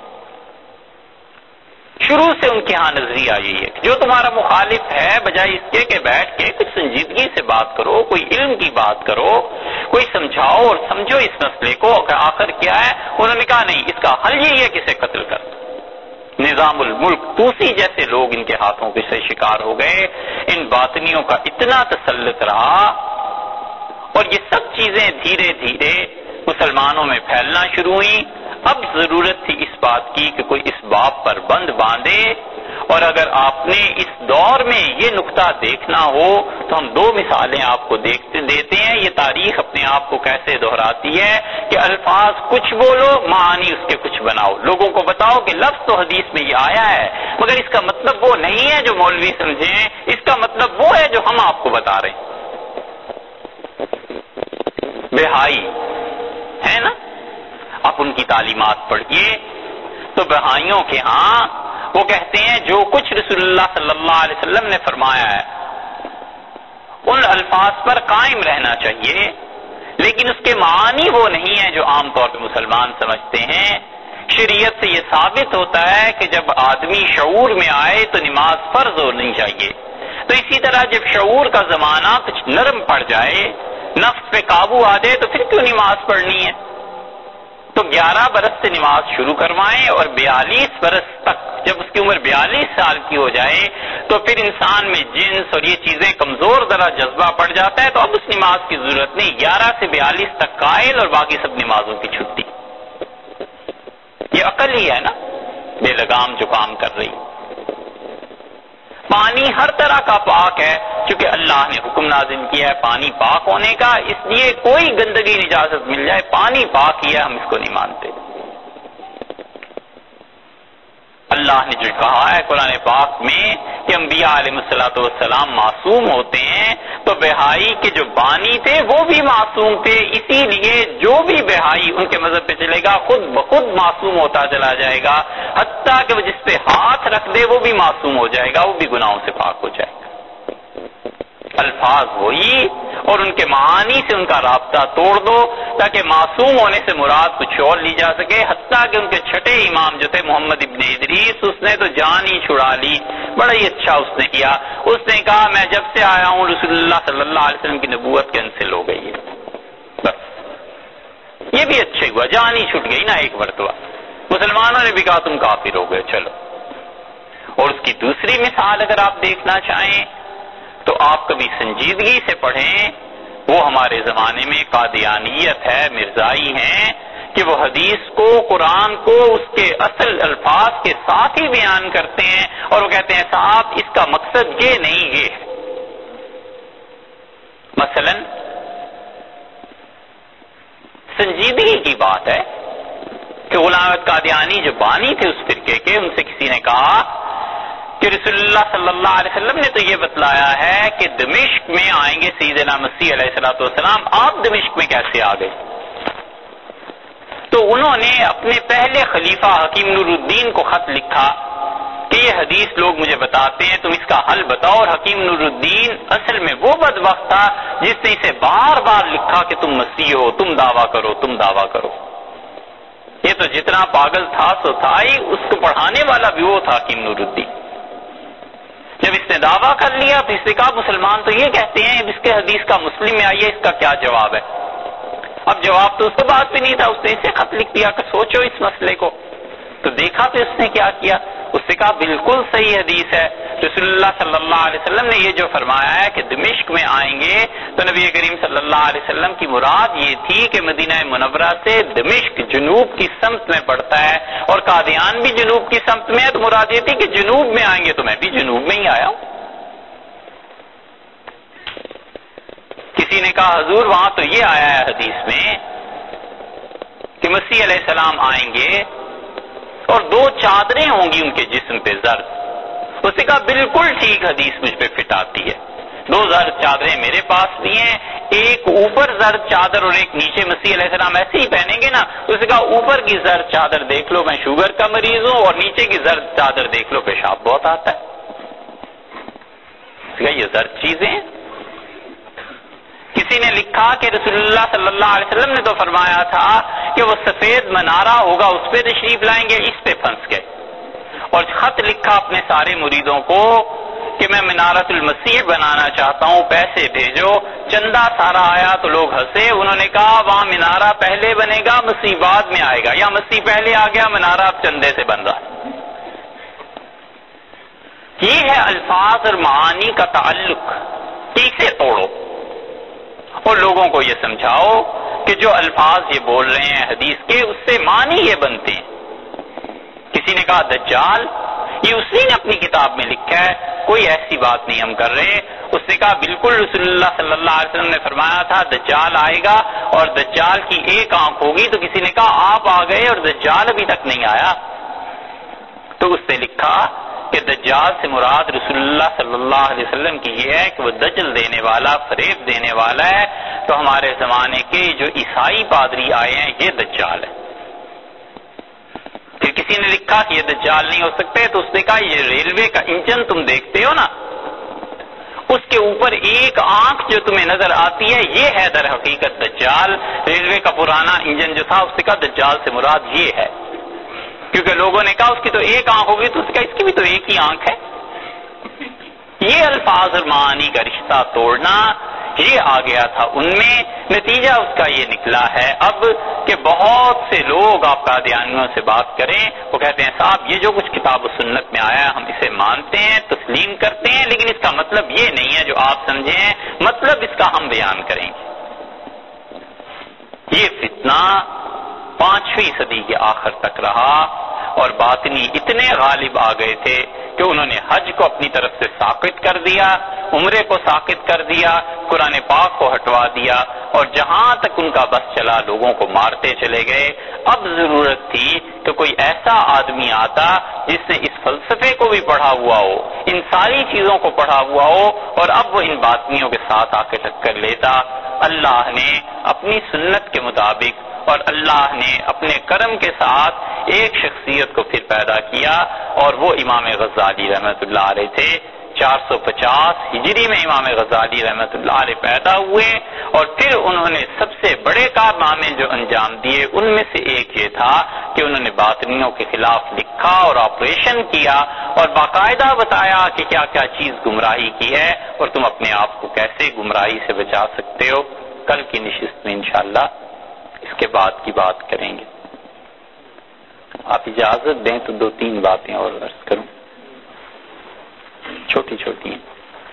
شروع سے ان کے ہاں نظریہ یہی ہے جو تمہارا مخالف ہے، بجائے اس کے کہ بیٹھ کے کچھ سنجیدگی سے بات کرو، کوئی علم کی بات کرو، کوئی سمجھاؤ اور سمجھو اس مسئلے کو آخر کیا ہے؟ انہوں نے کہا، نہیں، اس کا حل یہی ہے کسے قتل کر نظام الملک توسی جیسے لوگ ان کے ہاتھوں کے سے شکار ہو گئے، ان باطنیوں کا اتنا تسلط رہا، اور یہ سب چیزیں دھیرے دھیرے مسلمانوں میں پھیلنا شروع ہوئی اب ضرورت تھی اس بات کی کہ کوئی اس باپ پر بند باندھے۔ اور اگر آپ نے اس دور میں یہ نقطہ دیکھنا ہو تو ہم دو مثالیں آپ کو دیکھتے دیتے ہیں۔ یہ تاریخ اپنے آپ کو کیسے دہراتی ہے کہ الفاظ کچھ بولو، معانی اس کے کچھ بناؤ۔ لوگوں کو بتاؤ کہ لفظ تو حدیث میں یہ آیا ہے، مگر اس کا مطلب وہ نہیں ہے جو مولوی سمجھیں۔ اس کا مطلب وہ ہے جو ہم آپ کو بتا رہے ہیں۔ بہائی، ہے نا؟ آپ ان کی تعلیمات پڑھیے تو بہائیوں کے ہاں وہ کہتے ہیں جو کچھ رسول اللہ صلی اللہ علیہ وسلم نے فرمایا ہے۔ ان الفاظ پر قائم رہنا چاہیے، لیکن اس کے معنی وہ نہیں ہے جو عام طور پہ مسلمان سمجھتے ہیں۔ شریعت سے یہ ثابت ہوتا ہے کہ جب آدمی شعور میں آئے تو نماز فرض ہونی چاہیے۔ تو اسی طرح جب شعور کا زمانہ کچھ نرم پڑ جائے، نفس پہ قابو آ جائے تو پھر کیوں نماز پڑھنی ہے؟ تو گیارہ برس سے نماز شروع کروائیں اور بیالیس برس تک جب اس کی عمر بیالیس سال کی ہو جائے تو پھر انسان میں جنس اور یہ چیزیں کمزور ذرا جذبہ پڑ جاتا ہے تو اب اس نماز کی ضرورت نہیں۔ گیارہ سے بیالیس تک قائل اور باقی سب نمازوں کی چھٹی۔ یہ عقل ہی ہے نا؟ بے لگام جو کام کر رہی۔ ہے پانی ہر طرح کا پاک ہے، چونکہ اللہ نے حکم نازل کیا ہے پانی پاک ہونے کا، اس لیے کوئی گندگی اجازت مل جائے، پانی پاک ہی ہے، ہم اس کو نہیں مانتے۔ اللہ نے جو کہا ہے قرآن پاک میں کہ انبیاء علیہ السلاۃ والسلام معصوم ہوتے ہیں، تو بہائی کے جو بانی تھے وہ بھی معصوم تھے، اسی لیے جو بھی بہائی ان کے مذہب پہ چلے گا، خود بخود معصوم ہوتا چلا جائے گا۔ حتیٰ کہ وہ جس ہاتھ رکھ دے، وہ بھی معصوم ہو جائے گا، وہ بھی گناہوں سے پاک ہو جائے گا۔ الفاظ وہی اور ان کے معانی سے ان کا رابطہ توڑ دو تاکہ معصوم ہونے سے مراد کچھ اور لی جا سکے۔ حتیٰ کہ ان کے چھٹے امام جو تھے، محمد ابن ادریس، اس نے تو جان ہی چھڑا لی۔ بڑا ہی اچھا اس نے کیا۔ اس نے کہا، میں جب سے آیا ہوں، رسول اللہ صلی اللہ علیہ وسلم کی نبوت کینسل ہو گئی ہے۔ بس۔ یہ بھی اچھے ہوا، جان ہی چھٹ گئی نا ایک مرتبہ۔ مسلمانوں نے بھی کہا، تم کافر ہو گئے، چلو۔ اور اس کی دوسری مثال اگر آپ دیکھنا چاہیں، تو آپ کبھی سنجیدگی سے پڑھیں، وہ ہمارے زمانے میں قادیانیت ہے، مرزائی ہیں، کہ وہ حدیث کو، قرآن کو، اس کے اصل الفاظ کے ساتھ ہی بیان کرتے ہیں اور وہ کہتے ہیں، صاحب، اس کا مقصد یہ نہیں، یہ ہے۔ مثلا، سنجیدگی کی بات ہے کہ غلامت قادیانی جو بانی تھے اس فرقے کے، ان سے کسی نے کہا کہ رسول اللہ صلی اللہ علیہ وسلم نے تو یہ بتلایا ہے کہ دمشق میں آئیں گے سیدنا مسیح علیہ السلاۃ والسلام۔ آپ دمشق میں کیسے آ گئے؟ تو انہوں نے اپنے پہلے خلیفہ حکیم نور الدین کو خط لکھا کہ یہ حدیث لوگ مجھے بتاتے ہیں، تم اس کا حل بتاؤ۔ اور حکیم نور الدین اصل میں وہ بد وقت تھا جس نے اسے بار بار لکھا کہ تم مسیح ہو، تم دعویٰ کرو، تم دعویٰ کرو۔ یہ تو جتنا پاگل تھا سو تھا ہی، اس کو پڑھانے والا بھی وہ تھا حکیم نور الدین۔ جب اس نے دعویٰ کر لیا تو اس نے کہا، مسلمان تو یہ کہتے ہیں اس کے حدیث کا مسلم میں آئیے، اس کا کیا جواب ہے؟ اب جواب تو اس کے بعد بھی نہیں تھا، اس نے اسے خط لکھ دیا کہ سوچو اس مسئلے کو۔ تو دیکھا تو اس نے کیا کیا؟ اس نے کہا، بالکل صحیح حدیث ہے۔ رسول اللہ صلی اللہ علیہ وسلم نے یہ جو فرمایا ہے کہ دمشق میں آئیں گے تو نبی کریم صلی اللہ علیہ وسلم کی مراد یہ تھی کہ مدینہ منورہ سے دمشق جنوب کی سمت میں پڑتا ہے اور قادیان بھی جنوب کی سمت میں ہے تو مراد یہ تھی کہ جنوب میں آئیں گے تو میں بھی جنوب میں ہی آیا ہوں۔ کسی نے کہا، حضور، وہاں تو یہ آیا ہے حدیث میں کہ مسیح علیہ السلام آئیں گے۔ اور دو چادریں ہوں گی ان کے جسم پہ زرد۔ اس نے کہا بالکل ٹھیک حدیث مجھ پہ فٹ آتی ہے۔ دو زرد چادریں میرے پاس بھی ہیں، ایک اوپر زرد چادر اور ایک نیچے مسیح علیہ السلام۔ ایسے ہی پہنیں گے نا اس نے کہا اوپر کی زرد چادر دیکھ لو، میں شوگر کا مریض ہوں اور نیچے کی زرد چادر دیکھ لو، پیشاب بہت آتا ہے۔ یہ زرد چیزیں کسی نے لکھا کہ رسول اللہ صلی اللہ علیہ وسلم نے تو فرمایا تھا کہ وہ سفید منارہ ہوگا، اس پہ تشریف لائیں گے، اس پہ پھنس گئے۔ اور خط لکھا اپنے سارے مریدوں کو کہ میں منارت المسیح بنانا چاہتا ہوں، پیسے بھیجو۔ چندہ سارا آیا تو لوگ ہنسے۔ انہوں نے کہا، وہاں منارہ پہلے بنے گا، مسیح بعد میں آئے گا۔ یا مسیح پہلے آ گیا، منارہ اب چندے سے بن رہا یہ ہے الفاظ اور معانی کا تعلق۔ کیسے توڑو اور لوگوں کو یہ سمجھاؤ کہ جو الفاظ یہ بول رہے ہیں حدیث کے، اس سے معنی یہ بنتے ہیں۔ کسی نے کہا دجال، یہ اسی نے اپنی کتاب میں لکھا ہے، کوئی ایسی بات نہیں ہم کر رہے اس نے کہا بالکل رسول اللہ صلی اللہ علیہ وسلم نے فرمایا تھا، دجال آئے گا اور دجال کی ایک آنکھ ہوگی۔ تو کسی نے کہا آپ آ گئے اور دجال ابھی تک نہیں آیا۔ تو اس نے لکھا کہ دجال سے مراد رسول اللہ صلی اللہ علیہ وسلم کی یہ ہے کہ وہ دجل دینے والا، فریب دینے والا ہے۔ تو ہمارے زمانے کے جو عیسائی پادری آئے ہیں، یہ دجال ہے۔ پھر کسی نے لکھا کہ یہ دجال نہیں ہو سکتے، تو اس نے کہا یہ ریلوے کا انجن تم دیکھتے ہو نا۔ اس کے اوپر ایک آنکھ جو تمہیں نظر آتی ہے، یہ ہے در حقیقت دجال۔ ریلوے کا پرانا انجن جو تھا، اس نے کہا دجال سے مراد یہ ہے۔ کیونکہ لوگوں نے کہا اس کی تو ایک آنکھ ہوگی تو اس کا اس کی بھی تو ایک ہی آنکھ ہے۔ یہ الفاظ اور معانی کا رشتہ توڑنا، یہ آ گیا تھا ان میں۔ نتیجہ اس کا یہ نکلا ہے۔ اب کہ بہت سے لوگ آپ کا دھیانوں سے بات کریں، وہ کہتے ہیں، صاحب، یہ جو کچھ کتاب و سنت میں آیا ہم اسے مانتے ہیں، تسلیم کرتے ہیں، لیکن اس کا مطلب یہ نہیں ہے جو آپ سمجھیں۔ مطلب اس کا ہم بیان کریں۔ گے یہ فتنہ پانچویں صدی کے آخر تک رہا۔ اور باطنی اتنے غالب آ گئے تھے کہ انہوں نے حج کو اپنی طرف سے ساقت کر دیا، عمرے کو ساقت کر دیا، قرآن پاک کو ہٹوا دیا اور جہاں تک ان کا بس چلا لوگوں کو مارتے چلے گئے۔ اب ضرورت تھی کہ کوئی ایسا آدمی آتا جس نے اس فلسفے کو بھی پڑھا ہوا ہو، ان ساری چیزوں کو پڑھا ہوا ہو اور اب وہ ان باطنیوں کے ساتھ آ کے ٹکر لیتا۔ اللہ نے اپنی سنت کے مطابق اور اللہ نے اپنے کرم کے ساتھ ایک شخصیت کو پھر پیدا کیا اور وہ امام غزالی رحمت اللہ علیہ تھے۔ چار سو پچاس ہجری میں امام غزالی رحمت اللہ علیہ پیدا ہوئے اور پھر انہوں نے سب سے بڑے کارنامے جو انجام دیے، ان میں سے ایک یہ تھا کہ انہوں نے باطنیوں کے خلاف لکھا اور آپریشن کیا اور باقاعدہ بتایا کہ کیا کیا چیز گمراہی کی ہے اور تم اپنے آپ کو کیسے گمراہی سے بچا سکتے ہو۔ کل کی نشست میں انشاءاللہ اس کے بعد کی بات کریں گے۔ آپ اجازت دیں تو دو تین باتیں اور عرض کروں۔ چھوٹی چھوٹی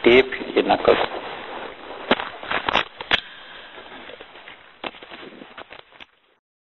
ٹیپ یہ نہ کرو